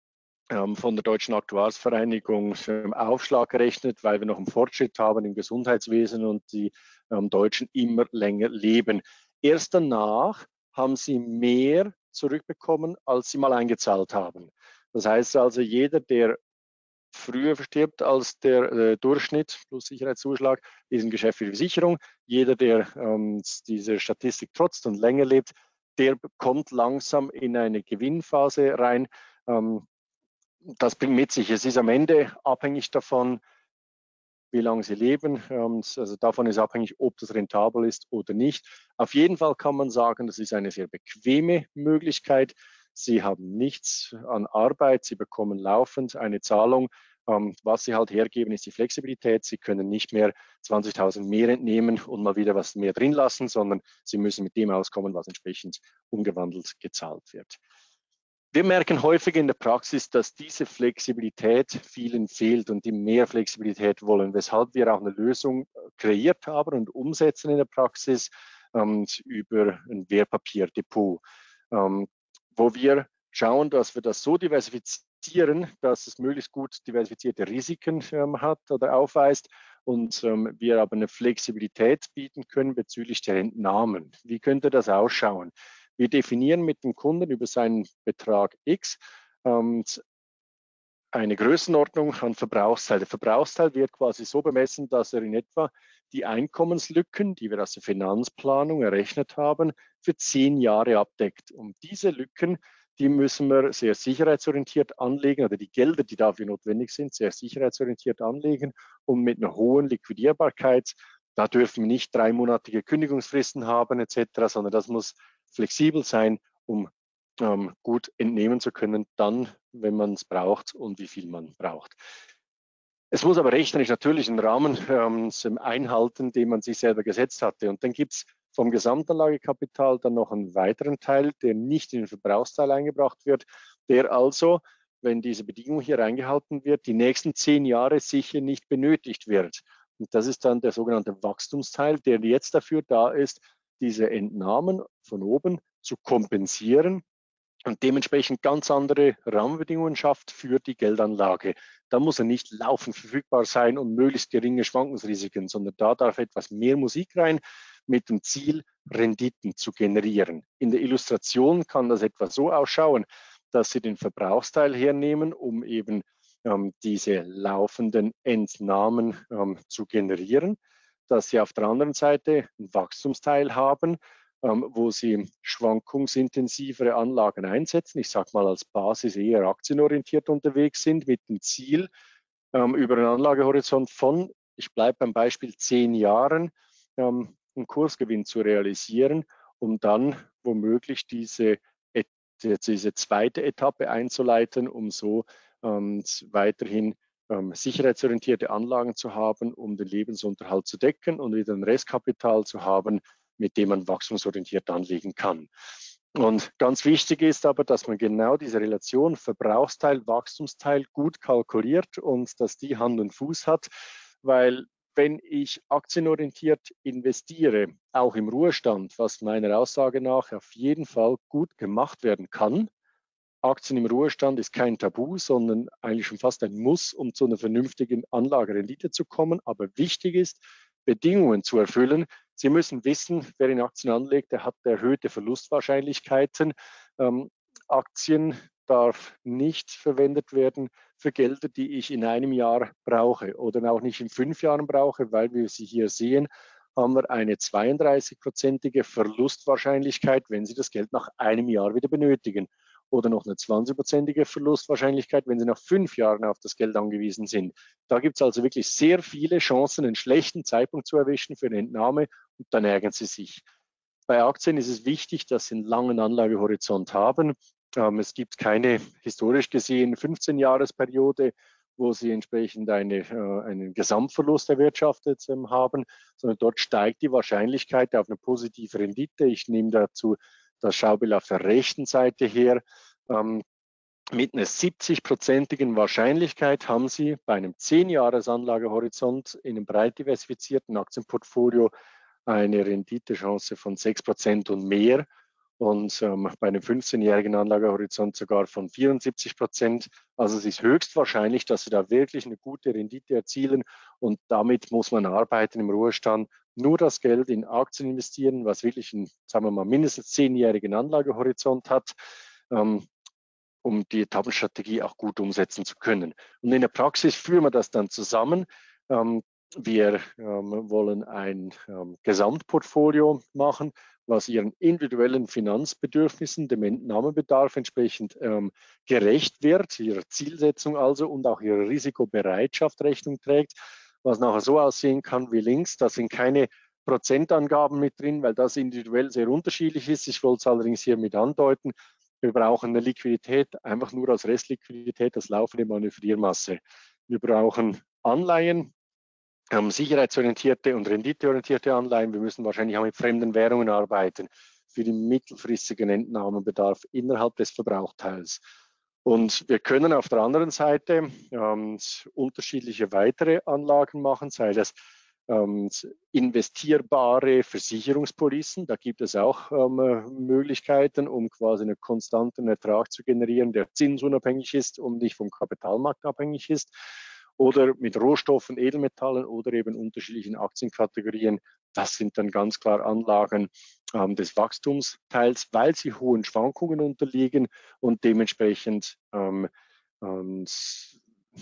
ähm von der Deutschen Aktuarsvereinigung Aufschlag gerechnet, weil wir noch einen Fortschritt haben im Gesundheitswesen und die ähm, Deutschen immer länger leben. Erst danach haben sie mehr zurückbekommen, als sie mal eingezahlt haben. Das heißt also, jeder, der früher verstirbt als der äh, Durchschnitt plus Sicherheitszuschlag, ist ein Geschäft für die Versicherung. Jeder, der ähm, diese Statistik trotz und länger lebt, der kommt langsam in eine Gewinnphase rein. Ähm, das bringt mit sich, es ist am Ende abhängig davon, wie lange sie leben. Also davon ist abhängig, ob das rentabel ist oder nicht. Auf jeden Fall kann man sagen, das ist eine sehr bequeme Möglichkeit. Sie haben nichts an Arbeit, sie bekommen laufend eine Zahlung. Ähm, was sie halt hergeben, ist die Flexibilität. Sie können nicht mehr 20.000 mehr entnehmen und mal wieder was mehr drin lassen, sondern sie müssen mit dem auskommen, was entsprechend umgewandelt gezahlt wird. Wir merken häufig in der Praxis, dass diese Flexibilität vielen fehlt und die mehr Flexibilität wollen, weshalb wir auch eine Lösung äh, kreiert haben und umsetzen in der Praxis ähm, über ein Wertpapierdepot, ähm, wo wir schauen, dass wir das so diversifizieren, dass es möglichst gut diversifizierte Risiken ähm, hat oder aufweist und ähm, wir aber eine Flexibilität bieten können bezüglich der Entnahmen. Wie könnte das ausschauen? Wir definieren mit dem Kunden über seinen Betrag X ähm, eine Größenordnung an Verbrauchsteil. Der Verbrauchsteil wird quasi so bemessen, dass er in etwa die Einkommenslücken, die wir aus der Finanzplanung errechnet haben, für zehn Jahre abdeckt. Und diese Lücken, die müssen wir sehr sicherheitsorientiert anlegen, oder die Gelder, die dafür notwendig sind, sehr sicherheitsorientiert anlegen und mit einer hohen Liquidierbarkeit. Da dürfen wir nicht dreimonatige Kündigungsfristen haben etc., sondern das muss flexibel sein, um ähm, gut entnehmen zu können, dann, wenn man es braucht und wie viel man braucht. Es muss aber rechnerisch natürlich einen Rahmen ähm, einhalten, den man sich selber gesetzt hatte. Und dann gibt es vom Gesamtanlagekapital dann noch einen weiteren Teil, der nicht in den Verbrauchsteil eingebracht wird, der also, wenn diese Bedingung hier eingehalten wird, die nächsten zehn Jahre sicher nicht benötigt wird. Und das ist dann der sogenannte Wachstumsteil, der jetzt dafür da ist, diese Entnahmen von oben zu kompensieren und dementsprechend ganz andere Rahmenbedingungen schafft für die Geldanlage. Da muss er nicht laufend verfügbar sein und möglichst geringe Schwankungsrisiken, sondern da darf etwas mehr Musik rein mit dem Ziel, Renditen zu generieren. In der Illustration kann das etwa so ausschauen, dass Sie den Verbrauchsteil hernehmen, um eben ähm, diese laufenden Entnahmen ähm, zu generieren, dass Sie auf der anderen Seite einen Wachstumsteil haben, ähm, wo Sie schwankungsintensivere Anlagen einsetzen. Ich sage mal als Basis eher aktienorientiert unterwegs sind mit dem Ziel, ähm, über einen Anlagehorizont von, ich bleibe beim Beispiel, zehn Jahren, ähm, einen Kursgewinn zu realisieren, um dann womöglich diese, diese zweite Etappe einzuleiten, um so weiterhin sicherheitsorientierte Anlagen zu haben, um den Lebensunterhalt zu decken und wieder ein Restkapital zu haben, mit dem man wachstumsorientiert anlegen kann. Und ganz wichtig ist aber, dass man genau diese Relation Verbrauchsteil, Wachstumsteil gut kalkuliert und dass die Hand und Fuß hat, weil wenn ich aktienorientiert investiere, auch im Ruhestand, was meiner Aussage nach auf jeden Fall gut gemacht werden kann, Aktien im Ruhestand ist kein Tabu, sondern eigentlich schon fast ein Muss, um zu einer vernünftigen Anlagerendite zu kommen. Aber wichtig ist, Bedingungen zu erfüllen. Sie müssen wissen, wer in Aktien anlegt, der hat erhöhte Verlustwahrscheinlichkeiten. Ähm, Aktien darf nicht verwendet werden für Gelder, die ich in einem Jahr brauche oder auch nicht in fünf Jahren brauche, weil wir sie hier sehen, haben wir eine 32-prozentige Verlustwahrscheinlichkeit, wenn Sie das Geld nach einem Jahr wieder benötigen oder noch eine 20-prozentige Verlustwahrscheinlichkeit, wenn Sie nach fünf Jahren auf das Geld angewiesen sind. Da gibt es also wirklich sehr viele Chancen, einen schlechten Zeitpunkt zu erwischen für eine Entnahme und dann ärgern Sie sich. Bei Aktien ist es wichtig, dass Sie einen langen Anlagehorizont haben. Ähm, es gibt keine historisch gesehen 15-Jahres-Periode, wo sie entsprechend eine, äh, einen Gesamtverlust erwirtschaftet ähm, haben, sondern dort steigt die Wahrscheinlichkeit auf eine positive Rendite. Ich nehme dazu das Schaubild auf der rechten Seite her. Ähm, mit einer 70-prozentigen Wahrscheinlichkeit haben Sie bei einem 10-Jahres-Anlagehorizont in einem breit diversifizierten Aktienportfolio eine Renditechance von 6 Prozent und mehr und ähm, bei einem 15-jährigen Anlagehorizont sogar von 74 Prozent. Also es ist höchstwahrscheinlich, dass Sie da wirklich eine gute Rendite erzielen und damit muss man arbeiten im Ruhestand. Nur das Geld in Aktien investieren, was wirklich einen, sagen wir mal, mindestens zehnjährigen Anlagehorizont hat, ähm, um die Etappenstrategie auch gut umsetzen zu können. Und in der Praxis führen wir das dann zusammen. Ähm, wir ähm, wollen ein ähm, Gesamtportfolio machen, was ihren individuellen Finanzbedürfnissen, dem Entnahmebedarf entsprechend ähm, gerecht wird, ihrer Zielsetzung also und auch ihrer Risikobereitschaft Rechnung trägt, was nachher so aussehen kann wie links. Da sind keine Prozentangaben mit drin, weil das individuell sehr unterschiedlich ist. Ich wollte es allerdings hiermit andeuten. Wir brauchen eine Liquidität, einfach nur als Restliquidität, als laufende Manövriermasse. Wir brauchen Anleihen, ähm, sicherheitsorientierte und renditeorientierte Anleihen. Wir müssen wahrscheinlich auch mit fremden Währungen arbeiten für den mittelfristigen Entnahmebedarf innerhalb des Verbrauchteils. Und wir können auf der anderen Seite ähm, unterschiedliche weitere Anlagen machen, sei das ähm, investierbare Versicherungspolicen. Da gibt es auch ähm, Möglichkeiten, um quasi einen konstanten Ertrag zu generieren, der zinsunabhängig ist und nicht vom Kapitalmarkt abhängig ist oder mit Rohstoffen, Edelmetallen oder eben unterschiedlichen Aktienkategorien. Das sind dann ganz klar Anlagen ähm, des Wachstumsteils, weil sie hohen Schwankungen unterliegen und dementsprechend ähm, ähm,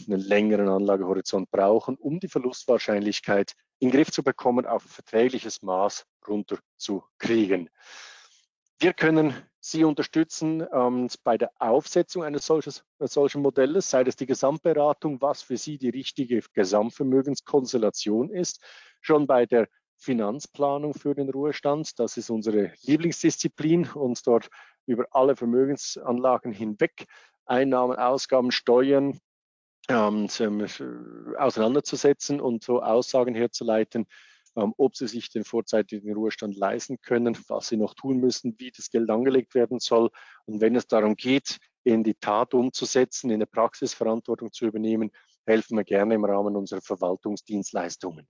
einen längeren Anlagehorizont brauchen, um die Verlustwahrscheinlichkeit in den Griff zu bekommen, auf ein verträgliches Maß runterzukriegen. Wir können Sie unterstützen ähm, bei der Aufsetzung eines solches, solchen Modells, sei es die Gesamtberatung, was für Sie die richtige Gesamtvermögenskonstellation ist, schon bei der Finanzplanung für den Ruhestand. Das ist unsere Lieblingsdisziplin, uns dort über alle Vermögensanlagen hinweg Einnahmen, Ausgaben, Steuern ähm, auseinanderzusetzen und so Aussagen herzuleiten, ob sie sich den vorzeitigen Ruhestand leisten können, was sie noch tun müssen, wie das Geld angelegt werden soll. Und wenn es darum geht, in die Tat umzusetzen, in der Praxis Verantwortung zu übernehmen, helfen wir gerne im Rahmen unserer Verwaltungsdienstleistungen.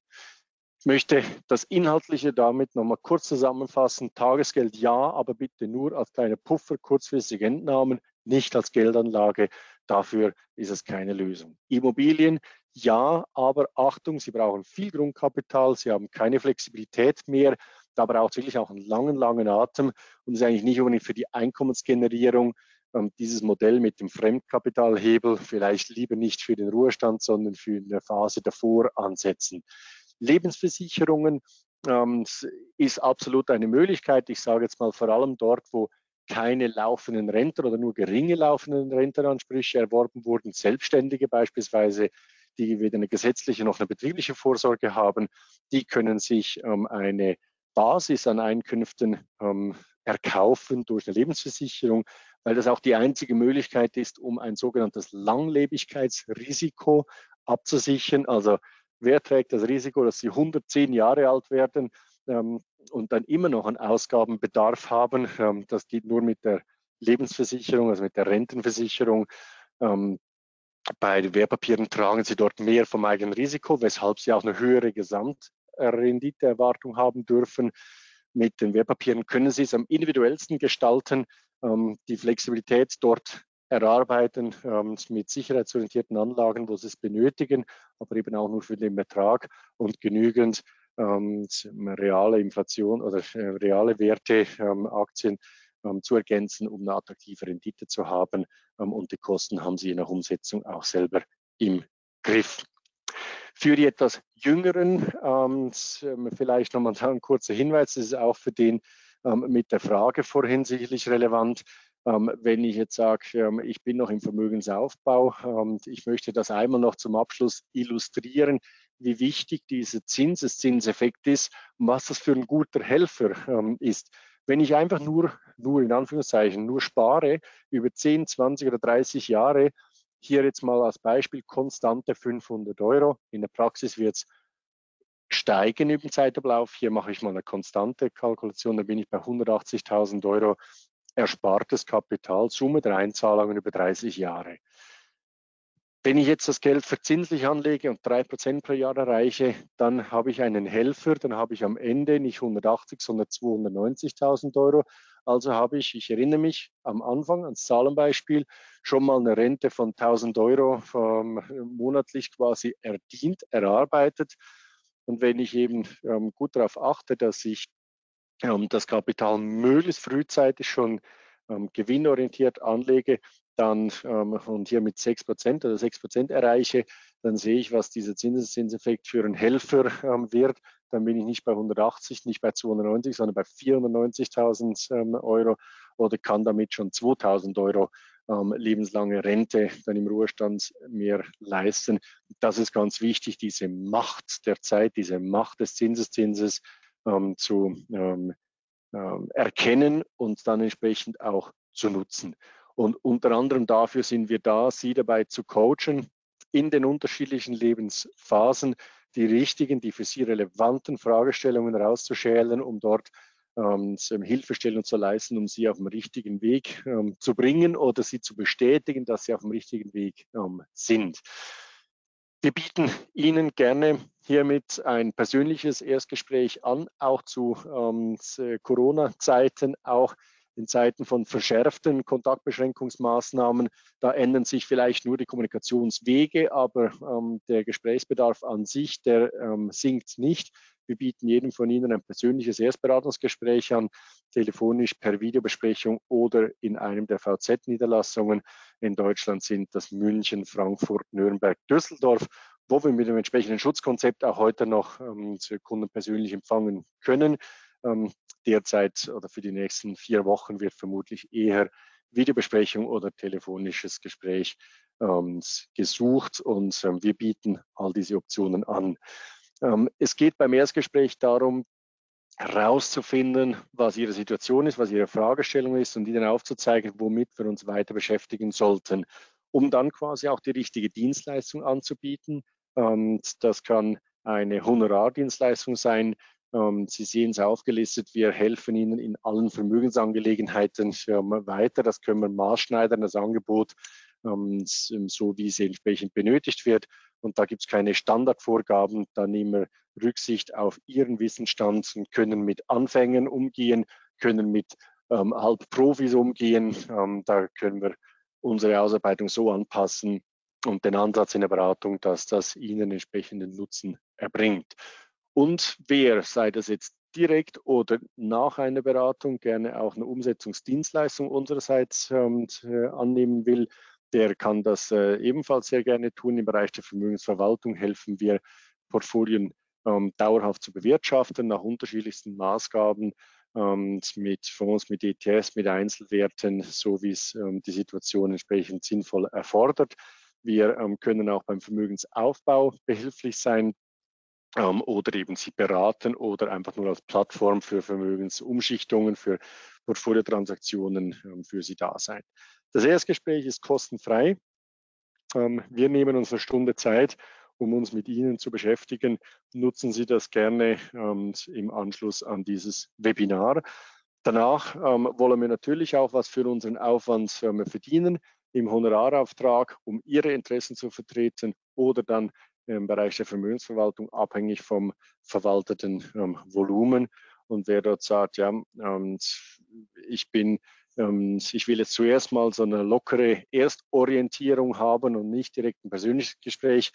Ich möchte das Inhaltliche damit nochmal kurz zusammenfassen. Tagesgeld ja, aber bitte nur als kleine Puffer, kurzfristige Entnahmen, nicht als Geldanlage. Dafür ist es keine Lösung. Immobilien ja, aber Achtung, Sie brauchen viel Grundkapital, Sie haben keine Flexibilität mehr. Da braucht es wirklich auch einen langen, langen Atem und ist eigentlich nicht unbedingt für die Einkommensgenerierung ähm, dieses Modell mit dem Fremdkapitalhebel vielleicht lieber nicht für den Ruhestand, sondern für eine Phase davor ansetzen. Lebensversicherungen ähm, ist absolut eine Möglichkeit. Ich sage jetzt mal vor allem dort, wo keine laufenden Renten oder nur geringe laufenden Rentenansprüche erworben wurden, Selbstständige beispielsweise, die weder eine gesetzliche noch eine betriebliche Vorsorge haben, die können sich ähm, eine Basis an Einkünften ähm, erkaufen durch eine Lebensversicherung, weil das auch die einzige Möglichkeit ist, um ein sogenanntes Langlebigkeitsrisiko abzusichern. Also wer trägt das Risiko, dass sie 110 Jahre alt werden ähm, und dann immer noch einen Ausgabenbedarf haben. Ähm, das geht nur mit der Lebensversicherung, also mit der Rentenversicherung. Ähm, bei Wertpapieren tragen sie dort mehr vom eigenen Risiko, weshalb sie auch eine höhere Gesamtrenditeerwartung haben dürfen. Mit den Wertpapieren können sie es am individuellsten gestalten, die Flexibilität dort erarbeiten ähm, mit sicherheitsorientierten Anlagen, wo sie es benötigen, aber eben auch nur für den Betrag und genügend ähm, reale Inflation oder äh, reale Werte, ähm, Aktien ähm, zu ergänzen, um eine attraktive Rendite zu haben. Ähm, und die Kosten haben sie in der Umsetzung auch selber im Griff. Für die etwas Jüngeren, ähm, vielleicht nochmal ein kurzer Hinweis, das ist auch für den mit der Frage vorhin sicherlich relevant. Ähm, wenn ich jetzt sage, ähm, ich bin noch im Vermögensaufbau und ich möchte das einmal noch zum Abschluss illustrieren, wie wichtig dieser Zinseszinseffekt ist und was das für ein guter Helfer ähm, ist. Wenn ich einfach nur, nur in Anführungszeichen, nur spare über 10, 20 oder 30 Jahre, hier jetzt mal als Beispiel konstante 500 Euro. In der Praxis wird es steigen über den Zeitablauf. Hier mache ich mal eine konstante Kalkulation, da bin ich bei 180.000 Euro erspartes Kapital, Summe der Einzahlungen über 30 Jahre. Wenn ich jetzt das Geld verzinslich anlege und drei Prozent pro Jahr erreiche, dann habe ich einen Helfer, dann habe ich am Ende nicht 180, sondern 290.000 Euro. Also habe ich, ich erinnere mich am Anfang ans Zahlenbeispiel, schon mal eine Rente von 1000 Euro monatlich quasi erdient, erarbeitet. Und wenn ich eben ähm, gut darauf achte, dass ich ähm, das Kapital möglichst frühzeitig schon ähm, gewinnorientiert anlege, dann ähm, und hier mit 6% oder 6% erreiche, dann sehe ich, was dieser Zinseszinseffekt für einen Helfer ähm, wird. Dann bin ich nicht bei 180, nicht bei 290, sondern bei 490.000 ähm, Euro oder kann damit schon 2.000 Euro ähm, lebenslange Rente dann im Ruhestand mehr leisten. Das ist ganz wichtig, diese Macht der Zeit, diese Macht des Zinseszinses ähm, zu ähm, ähm, erkennen und dann entsprechend auch zu nutzen. Und unter anderem dafür sind wir da, Sie dabei zu coachen, in den unterschiedlichen Lebensphasen die richtigen, die für Sie relevanten Fragestellungen rauszuschälen, um dort ähm, Hilfestellung zu leisten, um Sie auf dem richtigen Weg ähm, zu bringen oder Sie zu bestätigen, dass Sie auf dem richtigen Weg ähm, sind. Wir bieten Ihnen gerne hiermit ein persönliches Erstgespräch an, auch zu ähm, Corona-Zeiten, auch in Zeiten von verschärften Kontaktbeschränkungsmaßnahmen. Da ändern sich vielleicht nur die Kommunikationswege, aber ähm, der Gesprächsbedarf an sich, der ähm, sinkt nicht. Wir bieten jedem von Ihnen ein persönliches Erstberatungsgespräch an, telefonisch per Videobesprechung oder in einem der VZ-Niederlassungen. In Deutschland sind das München, Frankfurt, Nürnberg, Düsseldorf, wo wir mit dem entsprechenden Schutzkonzept auch heute noch ähm, Kunden persönlich empfangen können. Ähm, derzeit oder für die nächsten vier Wochen wird vermutlich eher Videobesprechung oder telefonisches Gespräch ähm, gesucht und ähm, wir bieten all diese Optionen an. Es geht beim Erstgespräch darum, herauszufinden, was Ihre Situation ist, was Ihre Fragestellung ist und Ihnen aufzuzeigen, womit wir uns weiter beschäftigen sollten, um dann quasi auch die richtige Dienstleistung anzubieten. Und das kann eine Honorardienstleistung sein. Ähm, Sie sehen es aufgelistet, wir helfen Ihnen in allen Vermögensangelegenheiten weiter. Das können wir maßschneidern, das Angebot, so wie es entsprechend benötigt wird und da gibt es keine Standardvorgaben. Da nehmen wir Rücksicht auf Ihren Wissensstand und können mit Anfängern umgehen, können mit ähm, Halbprofis umgehen. Ähm, da können wir unsere Ausarbeitung so anpassen und den Ansatz in der Beratung, dass das Ihnen entsprechenden Nutzen erbringt. Und wer, sei das jetzt direkt oder nach einer Beratung, gerne auch eine Umsetzungsdienstleistung unsererseits ähm, äh, annehmen will, der kann das äh, ebenfalls sehr gerne tun. Im Bereich der Vermögensverwaltung helfen wir, Portfolien ähm, dauerhaft zu bewirtschaften nach unterschiedlichsten Maßgaben ähm, mit Fonds, mit ETFs, mit Einzelwerten, so wie es ähm, die Situation entsprechend sinnvoll erfordert. Wir ähm, können auch beim Vermögensaufbau behilflich sein oder eben sie beraten oder einfach nur als Plattform für Vermögensumschichtungen, für Portfoliotransaktionen ähm, für sie da sein. Das Erstgespräch ist kostenfrei. Ähm, wir nehmen uns eine Stunde Zeit, um uns mit Ihnen zu beschäftigen. Nutzen Sie das gerne im Anschluss an dieses Webinar. Danach wollen wir natürlich auch was für unseren Aufwand verdienen im Honorarauftrag, um Ihre Interessen zu vertreten oder dann im Bereich der Vermögensverwaltung abhängig vom verwalteten ähm, Volumen. Und wer dort sagt, ja, ähm, ich bin, ähm, ich will jetzt zuerst mal so eine lockere Erstorientierung haben und nicht direkt ein persönliches Gespräch.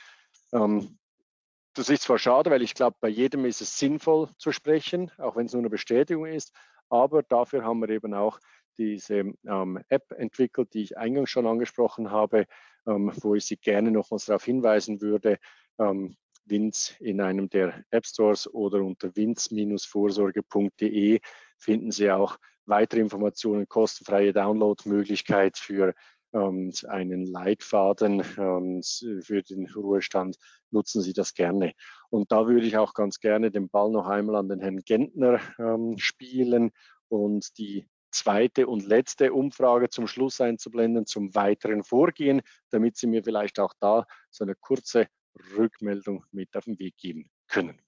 Ähm, das ist zwar schade, weil ich glaube, bei jedem ist es sinnvoll zu sprechen, auch wenn es nur eine Bestätigung ist. Aber dafür haben wir eben auch diese ähm, App entwickelt, die ich eingangs schon angesprochen habe, ähm, wo ich Sie gerne nochmals darauf hinweisen würde. Ähm, Winz in einem der App Stores oder unter winz-vorsorge.de finden Sie auch weitere Informationen, kostenfreie Downloadmöglichkeit für ähm, einen Leitfaden ähm, für den Ruhestand. Nutzen Sie das gerne. Und da würde ich auch ganz gerne den Ball noch einmal an den Herrn Gentner ähm, spielen und die zweite und letzte Umfrage zum Schluss einzublenden zum weiteren Vorgehen, damit Sie mir vielleicht auch da so eine kurze Rückmeldung mit auf den Weg geben können.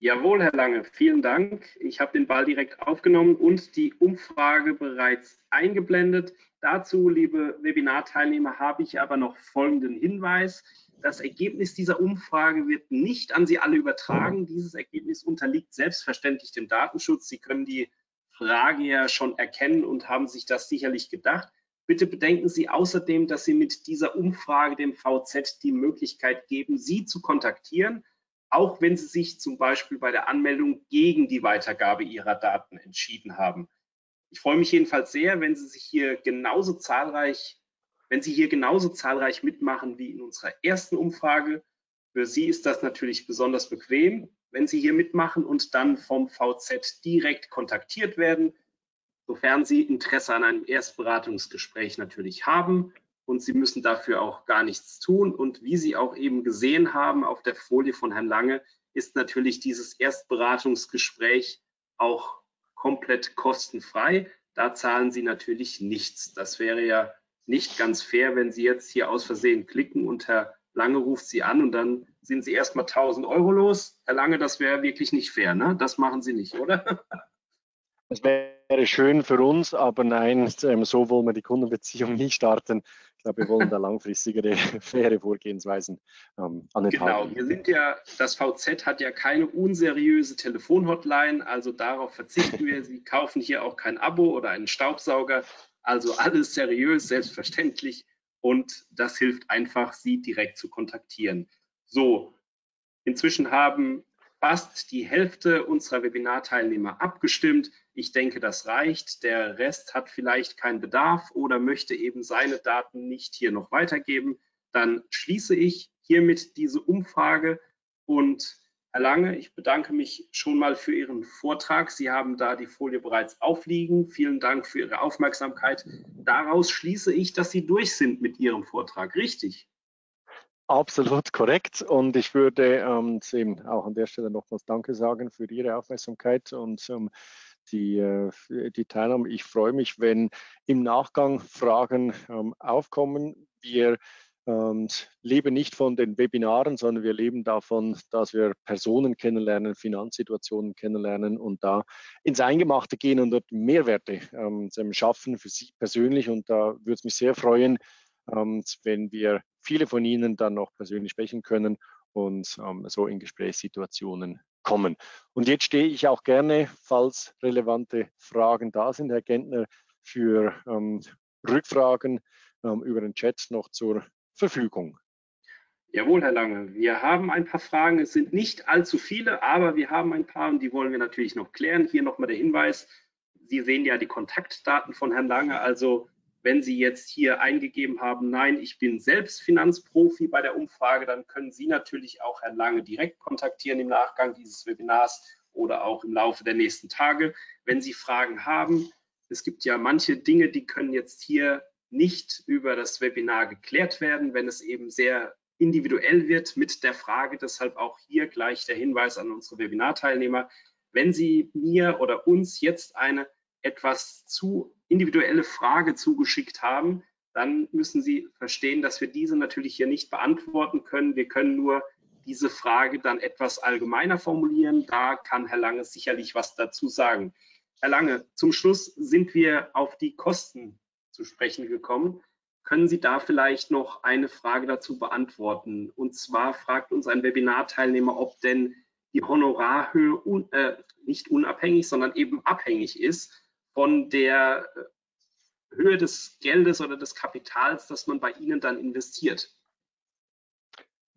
Jawohl, Herr Lange, vielen Dank. Ich habe den Ball direkt aufgenommen und die Umfrage bereits eingeblendet. Dazu, liebe Webinarteilnehmer, habe ich aber noch folgenden Hinweis. Das Ergebnis dieser Umfrage wird nicht an Sie alle übertragen. Dieses Ergebnis unterliegt selbstverständlich dem Datenschutz. Sie können die Frage ja schon erkennen und haben sich das sicherlich gedacht. Bitte bedenken Sie außerdem, dass Sie mit dieser Umfrage dem VZ die Möglichkeit geben, Sie zu kontaktieren, auch wenn Sie sich zum Beispiel bei der Anmeldung gegen die Weitergabe Ihrer Daten entschieden haben. Ich freue mich jedenfalls sehr, wenn Sie sich hier genauso zahlreich wenn Sie hier genauso zahlreich mitmachen wie in unserer ersten Umfrage. Für Sie ist das natürlich besonders bequem, wenn Sie hier mitmachen und dann vom VZ direkt kontaktiert werden, sofern Sie Interesse an einem Erstberatungsgespräch natürlich haben. Und Sie müssen dafür auch gar nichts tun. Und wie Sie auch eben gesehen haben auf der Folie von Herrn Lange, ist natürlich dieses Erstberatungsgespräch auch komplett kostenfrei. Da zahlen Sie natürlich nichts. Das wäre ja nicht ganz fair, wenn Sie jetzt hier aus Versehen klicken und Herr Lange ruft Sie an und dann sind Sie erstmal 1000 Euro los. Herr Lange, das wäre wirklich nicht fair, ne? Das machen Sie nicht, oder?
Das wäre schön für uns, aber nein, ähm, so wollen wir die Kundenbeziehung nicht starten. Ich glaube, wir wollen da langfristigere, faire Vorgehensweisen
ähm, an den Genau, Tag wir sind ja, das VZ hat ja keine unseriöse Telefonhotline, also darauf verzichten wir. Sie kaufen hier auch kein Abo oder einen Staubsauger. Also alles seriös, selbstverständlich und das hilft einfach, Sie direkt zu kontaktieren. So, inzwischen haben fast die Hälfte unserer Webinarteilnehmer abgestimmt. Ich denke, das reicht. Der Rest hat vielleicht keinen Bedarf oder möchte eben seine Daten nicht hier noch weitergeben. Dann schließe ich hiermit diese Umfrage und Herr Lange, ich bedanke mich schon mal für Ihren Vortrag. Sie haben da die Folie bereits aufliegen. Vielen Dank für Ihre Aufmerksamkeit. Daraus schließe ich, dass Sie durch sind mit Ihrem Vortrag. Richtig?
Absolut korrekt. Und ich würde ähm, eben auch an der Stelle nochmals Danke sagen für Ihre Aufmerksamkeit und ähm, die, äh, die Teilnahme. Ich freue mich, wenn im Nachgang Fragen ähm, aufkommen. Wir und leben nicht von den Webinaren, sondern wir leben davon, dass wir Personen kennenlernen, Finanzsituationen kennenlernen und da ins Eingemachte gehen und dort Mehrwerte ähm, schaffen für Sie persönlich. Und da würde es mich sehr freuen, ähm, wenn wir viele von Ihnen dann noch persönlich sprechen können und ähm, so in Gesprächssituationen kommen. Und jetzt stehe ich auch gerne, falls relevante Fragen da sind, Herr Gentner, für ähm, Rückfragen ähm, über den Chat noch zur Verfügung.
Jawohl, Herr Lange. Wir haben ein paar Fragen. Es sind nicht allzu viele, aber wir haben ein paar und die wollen wir natürlich noch klären. Hier nochmal der Hinweis. Sie sehen ja die Kontaktdaten von Herrn Lange. Also wenn Sie jetzt hier eingegeben haben, nein, ich bin selbst Finanzprofi bei der Umfrage, dann können Sie natürlich auch Herrn Lange direkt kontaktieren im Nachgang dieses Webinars oder auch im Laufe der nächsten Tage. Wenn Sie Fragen haben, es gibt ja manche Dinge, die können jetzt hier nicht über das Webinar geklärt werden, wenn es eben sehr individuell wird mit der Frage. Deshalb auch hier gleich der Hinweis an unsere Webinarteilnehmer. Wenn Sie mir oder uns jetzt eine etwas zu individuelle Frage zugeschickt haben, dann müssen Sie verstehen, dass wir diese natürlich hier nicht beantworten können. Wir können nur diese Frage dann etwas allgemeiner formulieren. Da kann Herr Lange sicherlich was dazu sagen. Herr Lange, zum Schluss sind wir auf die Kosten zu sprechen gekommen. Können Sie da vielleicht noch eine Frage dazu beantworten? Und zwar fragt uns ein Webinarteilnehmer, ob denn die Honorarhöhe un, äh, nicht unabhängig, sondern eben abhängig ist von der äh, Höhe des Geldes oder des Kapitals, das man bei Ihnen dann investiert.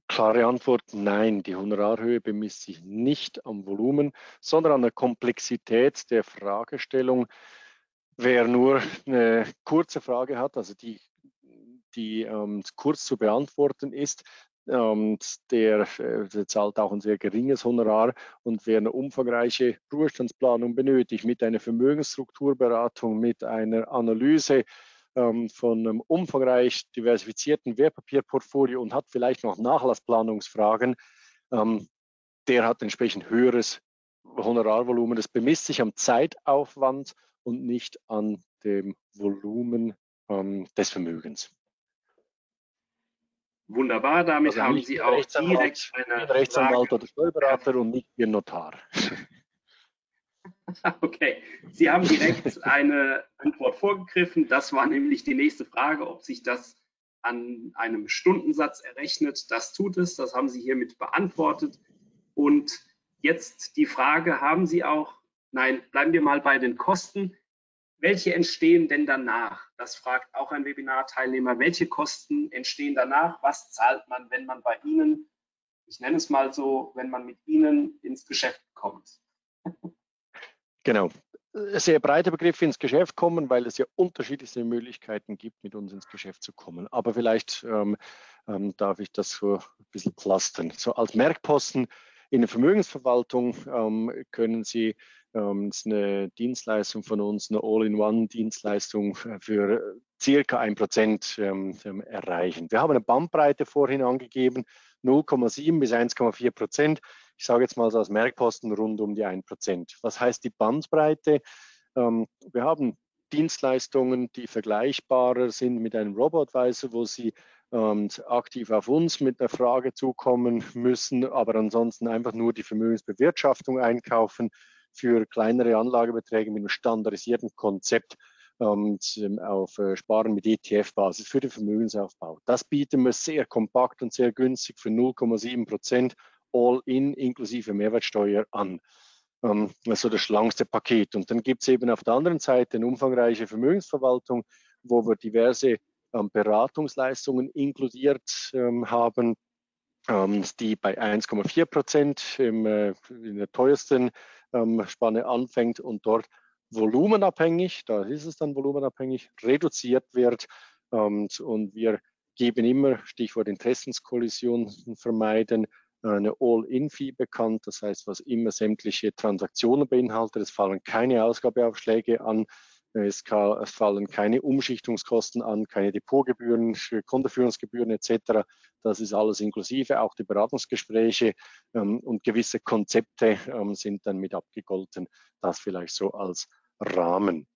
Klare Antwort, nein, die Honorarhöhe bemisst sich nicht am Volumen, sondern an der Komplexität der Fragestellung. Wer nur eine kurze Frage hat, also die, die ähm, kurz zu beantworten ist, ähm, der, äh, der, zahlt auch ein sehr geringes Honorar. Und wer eine umfangreiche Ruhestandsplanung benötigt, mit einer Vermögensstrukturberatung, mit einer Analyse ähm, von einem umfangreich diversifizierten Wertpapierportfolio und hat vielleicht noch Nachlassplanungsfragen, ähm, der hat entsprechend höheres Honorarvolumen. Das bemisst sich am Zeitaufwand und nicht an dem Volumen ähm, des Vermögens.
Wunderbar, damit also haben Sie auch direkt
eine Rechtsanwalt Frage. oder Steuerberater und nicht Ihr Notar.
Okay, Sie haben direkt eine Antwort vorgegriffen. Das war nämlich die nächste Frage, ob sich das an einem Stundensatz errechnet. Das tut es, das haben Sie hiermit beantwortet. Und jetzt die Frage, haben Sie auch Nein, bleiben wir mal bei den Kosten. Welche entstehen denn danach? Das fragt auch ein Webinarteilnehmer. Welche Kosten entstehen danach? Was zahlt man, wenn man bei Ihnen, ich nenne es mal so, wenn man mit Ihnen ins Geschäft kommt?
Genau. Sehr breiter Begriff ins Geschäft kommen, weil es ja unterschiedlichste Möglichkeiten gibt, mit uns ins Geschäft zu kommen. Aber vielleicht ähm, ähm, darf ich das so ein bisschen clustern. So als Merkposten in der Vermögensverwaltung ähm, können Sie ähm, ist eine Dienstleistung von uns, eine All-in-One-Dienstleistung für circa ein Prozent ähm, ähm, erreichen. Wir haben eine Bandbreite vorhin angegeben, 0,7 bis 1,4 Prozent. Ich sage jetzt mal so als Merkposten rund um die 1 Prozent. Was heißt die Bandbreite? wir haben Dienstleistungen, die vergleichbarer sind mit einem Robo-Advisor, wo Sie und aktiv auf uns mit einer Frage zukommen müssen, aber ansonsten einfach nur die Vermögensbewirtschaftung einkaufen für kleinere Anlagebeträge mit einem standardisierten Konzept und ähm, auf äh, Sparen mit ETF-Basis für den Vermögensaufbau. Das bieten wir sehr kompakt und sehr günstig für 0,7 Prozent All-in inklusive Mehrwertsteuer an. Ähm, also das schlankste Paket. Und dann gibt es eben auf der anderen Seite eine umfangreiche Vermögensverwaltung, wo wir diverse Beratungsleistungen inkludiert haben, die bei 1,4 Prozent äh, in der teuersten ähm, Spanne anfängt und dort volumenabhängig, da ist es dann volumenabhängig, reduziert wird. Und wir geben immer, Stichwort Interessenskollision vermeiden, eine All-In-Fee bekannt, das heißt, was immer sämtliche Transaktionen beinhaltet. Es fallen keine Ausgabeaufschläge an, es, fallen keine Umschichtungskosten an, keine Depotgebühren, Kontoführungsgebühren etc. Das ist alles inklusive, auch die Beratungsgespräche ähm, und gewisse Konzepte ähm, sind dann mit abgegolten. Das vielleicht so als Rahmen.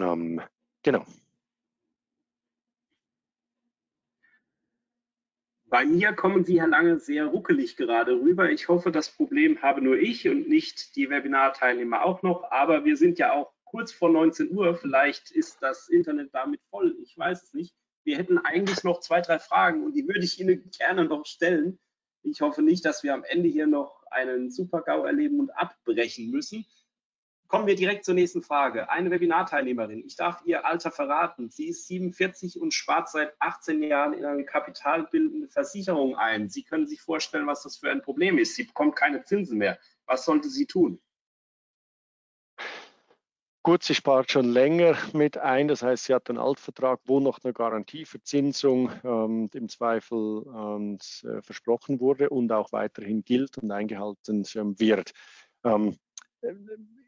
Ähm, genau.
Bei mir kommen Sie, Herr Lange, sehr ruckelig gerade rüber. Ich hoffe, das Problem habe nur ich und nicht die Webinarteilnehmer auch noch. Aber wir sind ja auch kurz vor 19 Uhr. Vielleicht ist das Internet damit voll. Ich weiß es nicht. Wir hätten eigentlich noch zwei, drei Fragen und die würde ich Ihnen gerne noch stellen. Ich hoffe nicht, dass wir am Ende hier noch einen Super-GAU erleben und abbrechen müssen. Kommen wir direkt zur nächsten Frage. Eine Webinarteilnehmerin, ich darf ihr Alter verraten. Sie ist 47 und spart seit 18 Jahren in eine kapitalbildende Versicherung ein. Sie können sich vorstellen, was das für ein Problem ist. Sie bekommt keine Zinsen mehr. Was sollte sie tun?
Gut, sie spart schon länger mit ein, das heißt, sie hat einen Altvertrag, wo noch eine Garantieverzinsung ähm, im Zweifel ähm, versprochen wurde und auch weiterhin gilt und eingehalten wird. Ähm,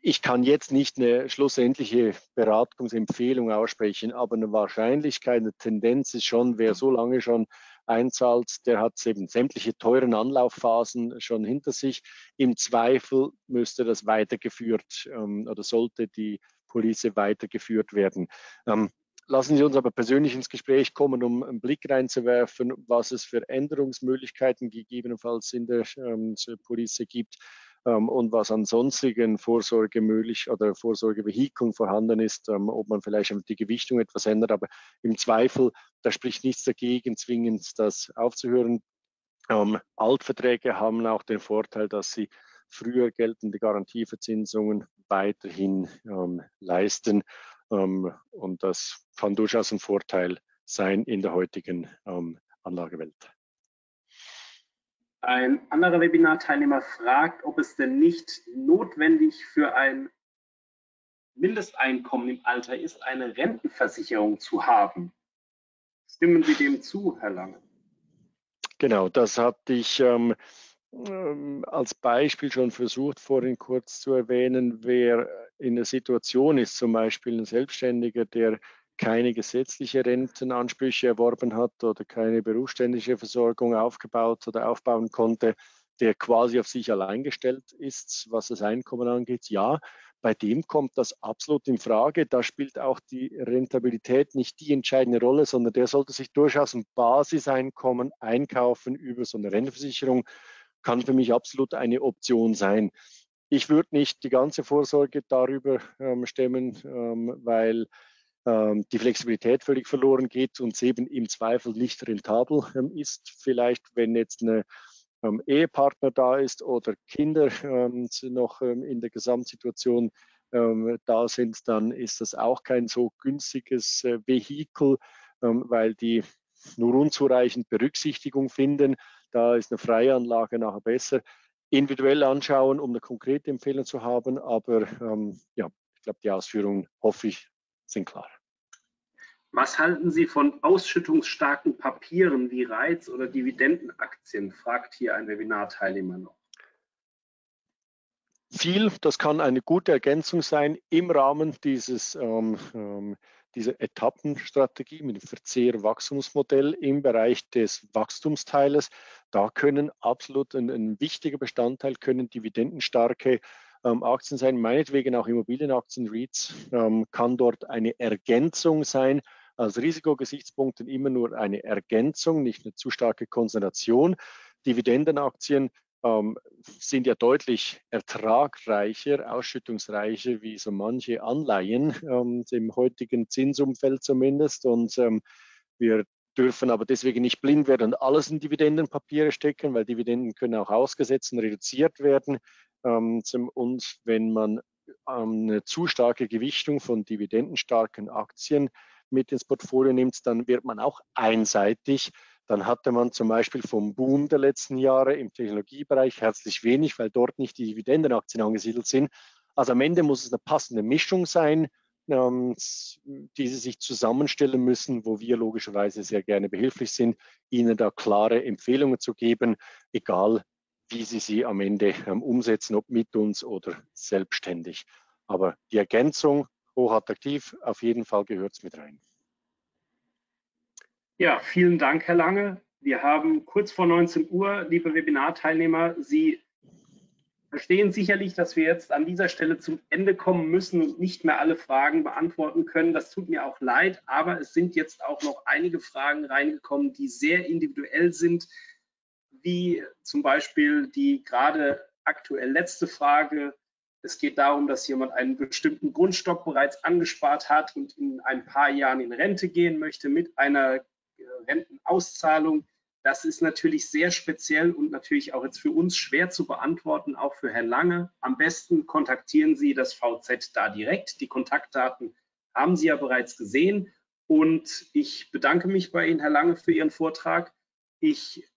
ich kann jetzt nicht eine schlussendliche Beratungsempfehlung aussprechen, aber eine Wahrscheinlichkeit, eine Tendenz ist schon, wer so lange schon einzahlt, der hat eben sämtliche teuren Anlaufphasen schon hinter sich. Im Zweifel müsste das weitergeführt ähm, oder sollte die Police weitergeführt werden. Ähm, lassen Sie uns aber persönlich ins Gespräch kommen, um einen Blick reinzuwerfen, was es für Änderungsmöglichkeiten gegebenenfalls in der ähm, Police gibt und was an sonstigen Vorsorge möglich oder Vorsorgevehikeln vorhanden ist, ähm, ob man vielleicht die Gewichtung etwas ändert. Aber im Zweifel, da spricht nichts dagegen, zwingend das aufzuhören. Ähm, Altverträge haben auch den Vorteil, dass sie früher geltende Garantieverzinsungen weiterhin ähm, leisten. Ähm, und das kann durchaus ein Vorteil sein in der heutigen ähm, Anlagewelt.
Ein anderer Webinarteilnehmer fragt, ob es denn nicht notwendig für ein Mindesteinkommen im Alter ist, eine Rentenversicherung zu haben. Stimmen Sie dem zu, Herr Lange?
Genau, das hatte ich ähm, ähm, als Beispiel schon versucht, vorhin kurz zu erwähnen. Wer in der Situation ist, zum Beispiel ein Selbstständiger, der keine gesetzliche Rentenansprüche erworben hat oder keine berufsständische Versorgung aufgebaut oder aufbauen konnte, der quasi auf sich allein gestellt ist, was das Einkommen angeht, ja, bei dem kommt das absolut in Frage. Da spielt auch die Rentabilität nicht die entscheidende Rolle, sondern der sollte sich durchaus ein Basiseinkommen einkaufen über so eine Rentenversicherung. Kann für mich absolut eine Option sein. Ich würde nicht die ganze Vorsorge darüber ähm, stemmen, ähm, weil die Flexibilität völlig verloren geht und es eben im Zweifel nicht rentabel ähm, ist. Vielleicht, wenn jetzt eine ähm, Ehepartner da ist oder Kinder noch in der Gesamtsituation da sind, dann ist das auch kein so günstiges äh, Vehikel, weil die nur unzureichend Berücksichtigung finden. Da ist eine freie Anlage nachher besser. Individuell anschauen, um eine konkrete Empfehlung zu haben, aber ähm, ja, ich glaube, die Ausführungen hoffe ich sind klar.
Was halten Sie von ausschüttungsstarken Papieren wie Reiz- oder Dividendenaktien? fragt hier ein Webinarteilnehmer noch.
Viel, das kann eine gute Ergänzung sein im Rahmen dieses, ähm, ähm, dieser Etappenstrategie mit dem Verzehr-Wachstumsmodell im Bereich des Wachstumsteiles. Da können absolut ein, ein wichtiger Bestandteil, können dividendenstarke ähm, Aktien sein, meinetwegen auch Immobilienaktien, REITs, ähm, kann dort eine Ergänzung sein. Als Risikogesichtspunkten immer nur eine Ergänzung, nicht eine zu starke Konzentration. Dividendenaktien ähm, sind ja deutlich ertragreicher, ausschüttungsreicher wie so manche Anleihen ähm, im heutigen Zinsumfeld zumindest. Und ähm, wir dürfen aber deswegen nicht blind werden und alles in Dividendenpapiere stecken, weil Dividenden können auch ausgesetzt und reduziert werden. Ähm, und wenn man ähm, eine zu starke Gewichtung von dividendenstarken Aktien mit ins Portfolio nimmt, dann wird man auch einseitig. Dann hatte man zum Beispiel vom Boom der letzten Jahre im Technologiebereich herzlich wenig, weil dort nicht die Dividendenaktien angesiedelt sind. Also am Ende muss es eine passende Mischung sein, ähm, die sie sich zusammenstellen müssen, wo wir logischerweise sehr gerne behilflich sind, ihnen da klare Empfehlungen zu geben, egal wie sie sie am Ende ähm, umsetzen, ob mit uns oder selbstständig. Aber die Ergänzung, hochattraktiv, auf jeden Fall gehört es mit rein.
Ja, vielen Dank, Herr Lange. Wir haben kurz vor 19 Uhr, liebe Webinarteilnehmer, Sie verstehen sicherlich, dass wir jetzt an dieser Stelle zum Ende kommen müssen und nicht mehr alle Fragen beantworten können. Das tut mir auch leid, aber es sind jetzt auch noch einige Fragen reingekommen, die sehr individuell sind, wie zum Beispiel die gerade aktuell letzte Frage. Es geht darum, dass jemand einen bestimmten Grundstock bereits angespart hat und in ein paar Jahren in Rente gehen möchte mit einer Rentenauszahlung. Das ist natürlich sehr speziell und natürlich auch jetzt für uns schwer zu beantworten, auch für Herrn Lange. Am besten kontaktieren Sie das VZ da direkt. Die Kontaktdaten haben Sie ja bereits gesehen. Und ich bedanke mich bei Ihnen, Herr Lange, für Ihren Vortrag. Ich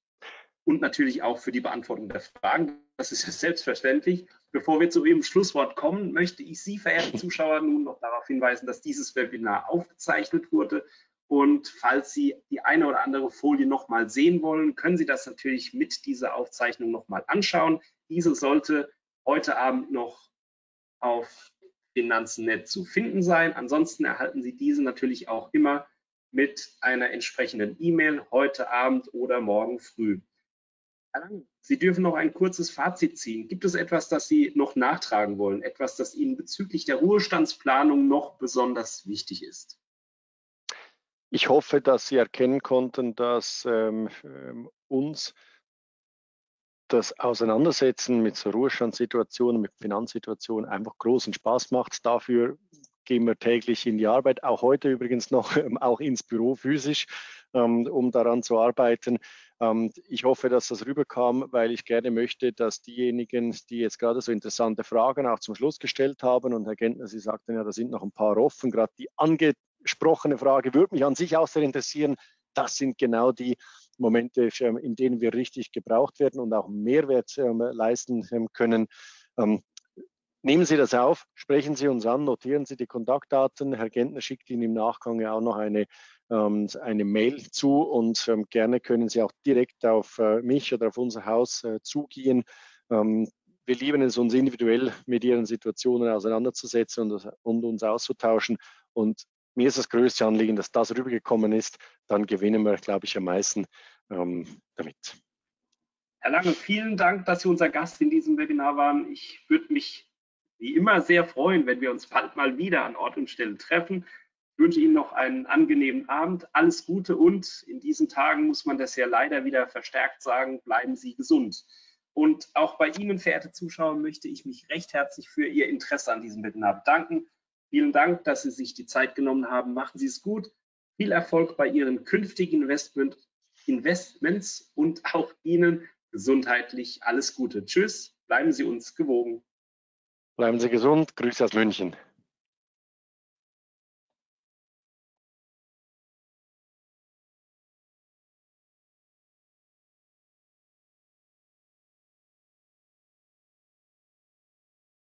und natürlich auch für die Beantwortung der Fragen. Das ist ja selbstverständlich. Bevor wir zu Ihrem Schlusswort kommen, möchte ich Sie, verehrte Zuschauer, nun noch darauf hinweisen, dass dieses Webinar aufgezeichnet wurde. Und falls Sie die eine oder andere Folie nochmal sehen wollen, können Sie das natürlich mit dieser Aufzeichnung nochmal anschauen. Diese sollte heute Abend noch auf Finanzen.net zu finden sein. Ansonsten erhalten Sie diese natürlich auch immer mit einer entsprechenden E-Mail heute Abend oder morgen früh. Sie dürfen noch ein kurzes Fazit ziehen. Gibt es etwas, das Sie noch nachtragen wollen? Etwas, das Ihnen bezüglich der Ruhestandsplanung noch besonders wichtig ist?
Ich hoffe, dass Sie erkennen konnten, dass ähm, ähm, uns das Auseinandersetzen mit so Ruhestandssituationen, mit Finanzsituationen einfach großen Spaß macht. Dafür gehen wir täglich in die Arbeit, auch heute übrigens noch, ähm, auch ins Büro physisch, ähm, um daran zu arbeiten. Ähm, ich hoffe, dass das rüberkam, weil ich gerne möchte, dass diejenigen, die jetzt gerade so interessante Fragen auch zum Schluss gestellt haben und Herr Gentner, Sie sagten ja, da sind noch ein paar offen, gerade die ange gesprochene Frage würde mich an sich auch sehr interessieren. Das sind genau die Momente, in denen wir richtig gebraucht werden und auch Mehrwert leisten können. Nehmen Sie das auf, sprechen Sie uns an, notieren Sie die Kontaktdaten. Herr Gentner schickt Ihnen im Nachgang ja auch noch eine, eine Mail zu und gerne können Sie auch direkt auf äh, mich oder auf unser Haus äh, zugehen. Wir lieben es, uns individuell mit Ihren Situationen auseinanderzusetzen und, und uns auszutauschen. Und mir ist das größte Anliegen, dass das rübergekommen ist. Dann gewinnen wir, glaube ich, am meisten ähm, damit.
Herr Lange, vielen Dank, dass Sie unser Gast in diesem Webinar waren. Ich würde mich wie immer sehr freuen, wenn wir uns bald mal wieder an Ort und Stelle treffen. Ich wünsche Ihnen noch einen angenehmen Abend, alles Gute und in diesen Tagen muss man das ja leider wieder verstärkt sagen, bleiben Sie gesund. Und auch bei Ihnen, verehrte Zuschauer, möchte ich mich recht herzlich für Ihr Interesse an diesem Webinar bedanken. Vielen Dank, dass Sie sich die Zeit genommen haben. Machen Sie es gut. Viel Erfolg bei Ihren künftigen Investment, Investments und auch Ihnen gesundheitlich alles Gute. Tschüss, bleiben Sie uns gewogen.
Bleiben Sie gesund. Grüße aus München.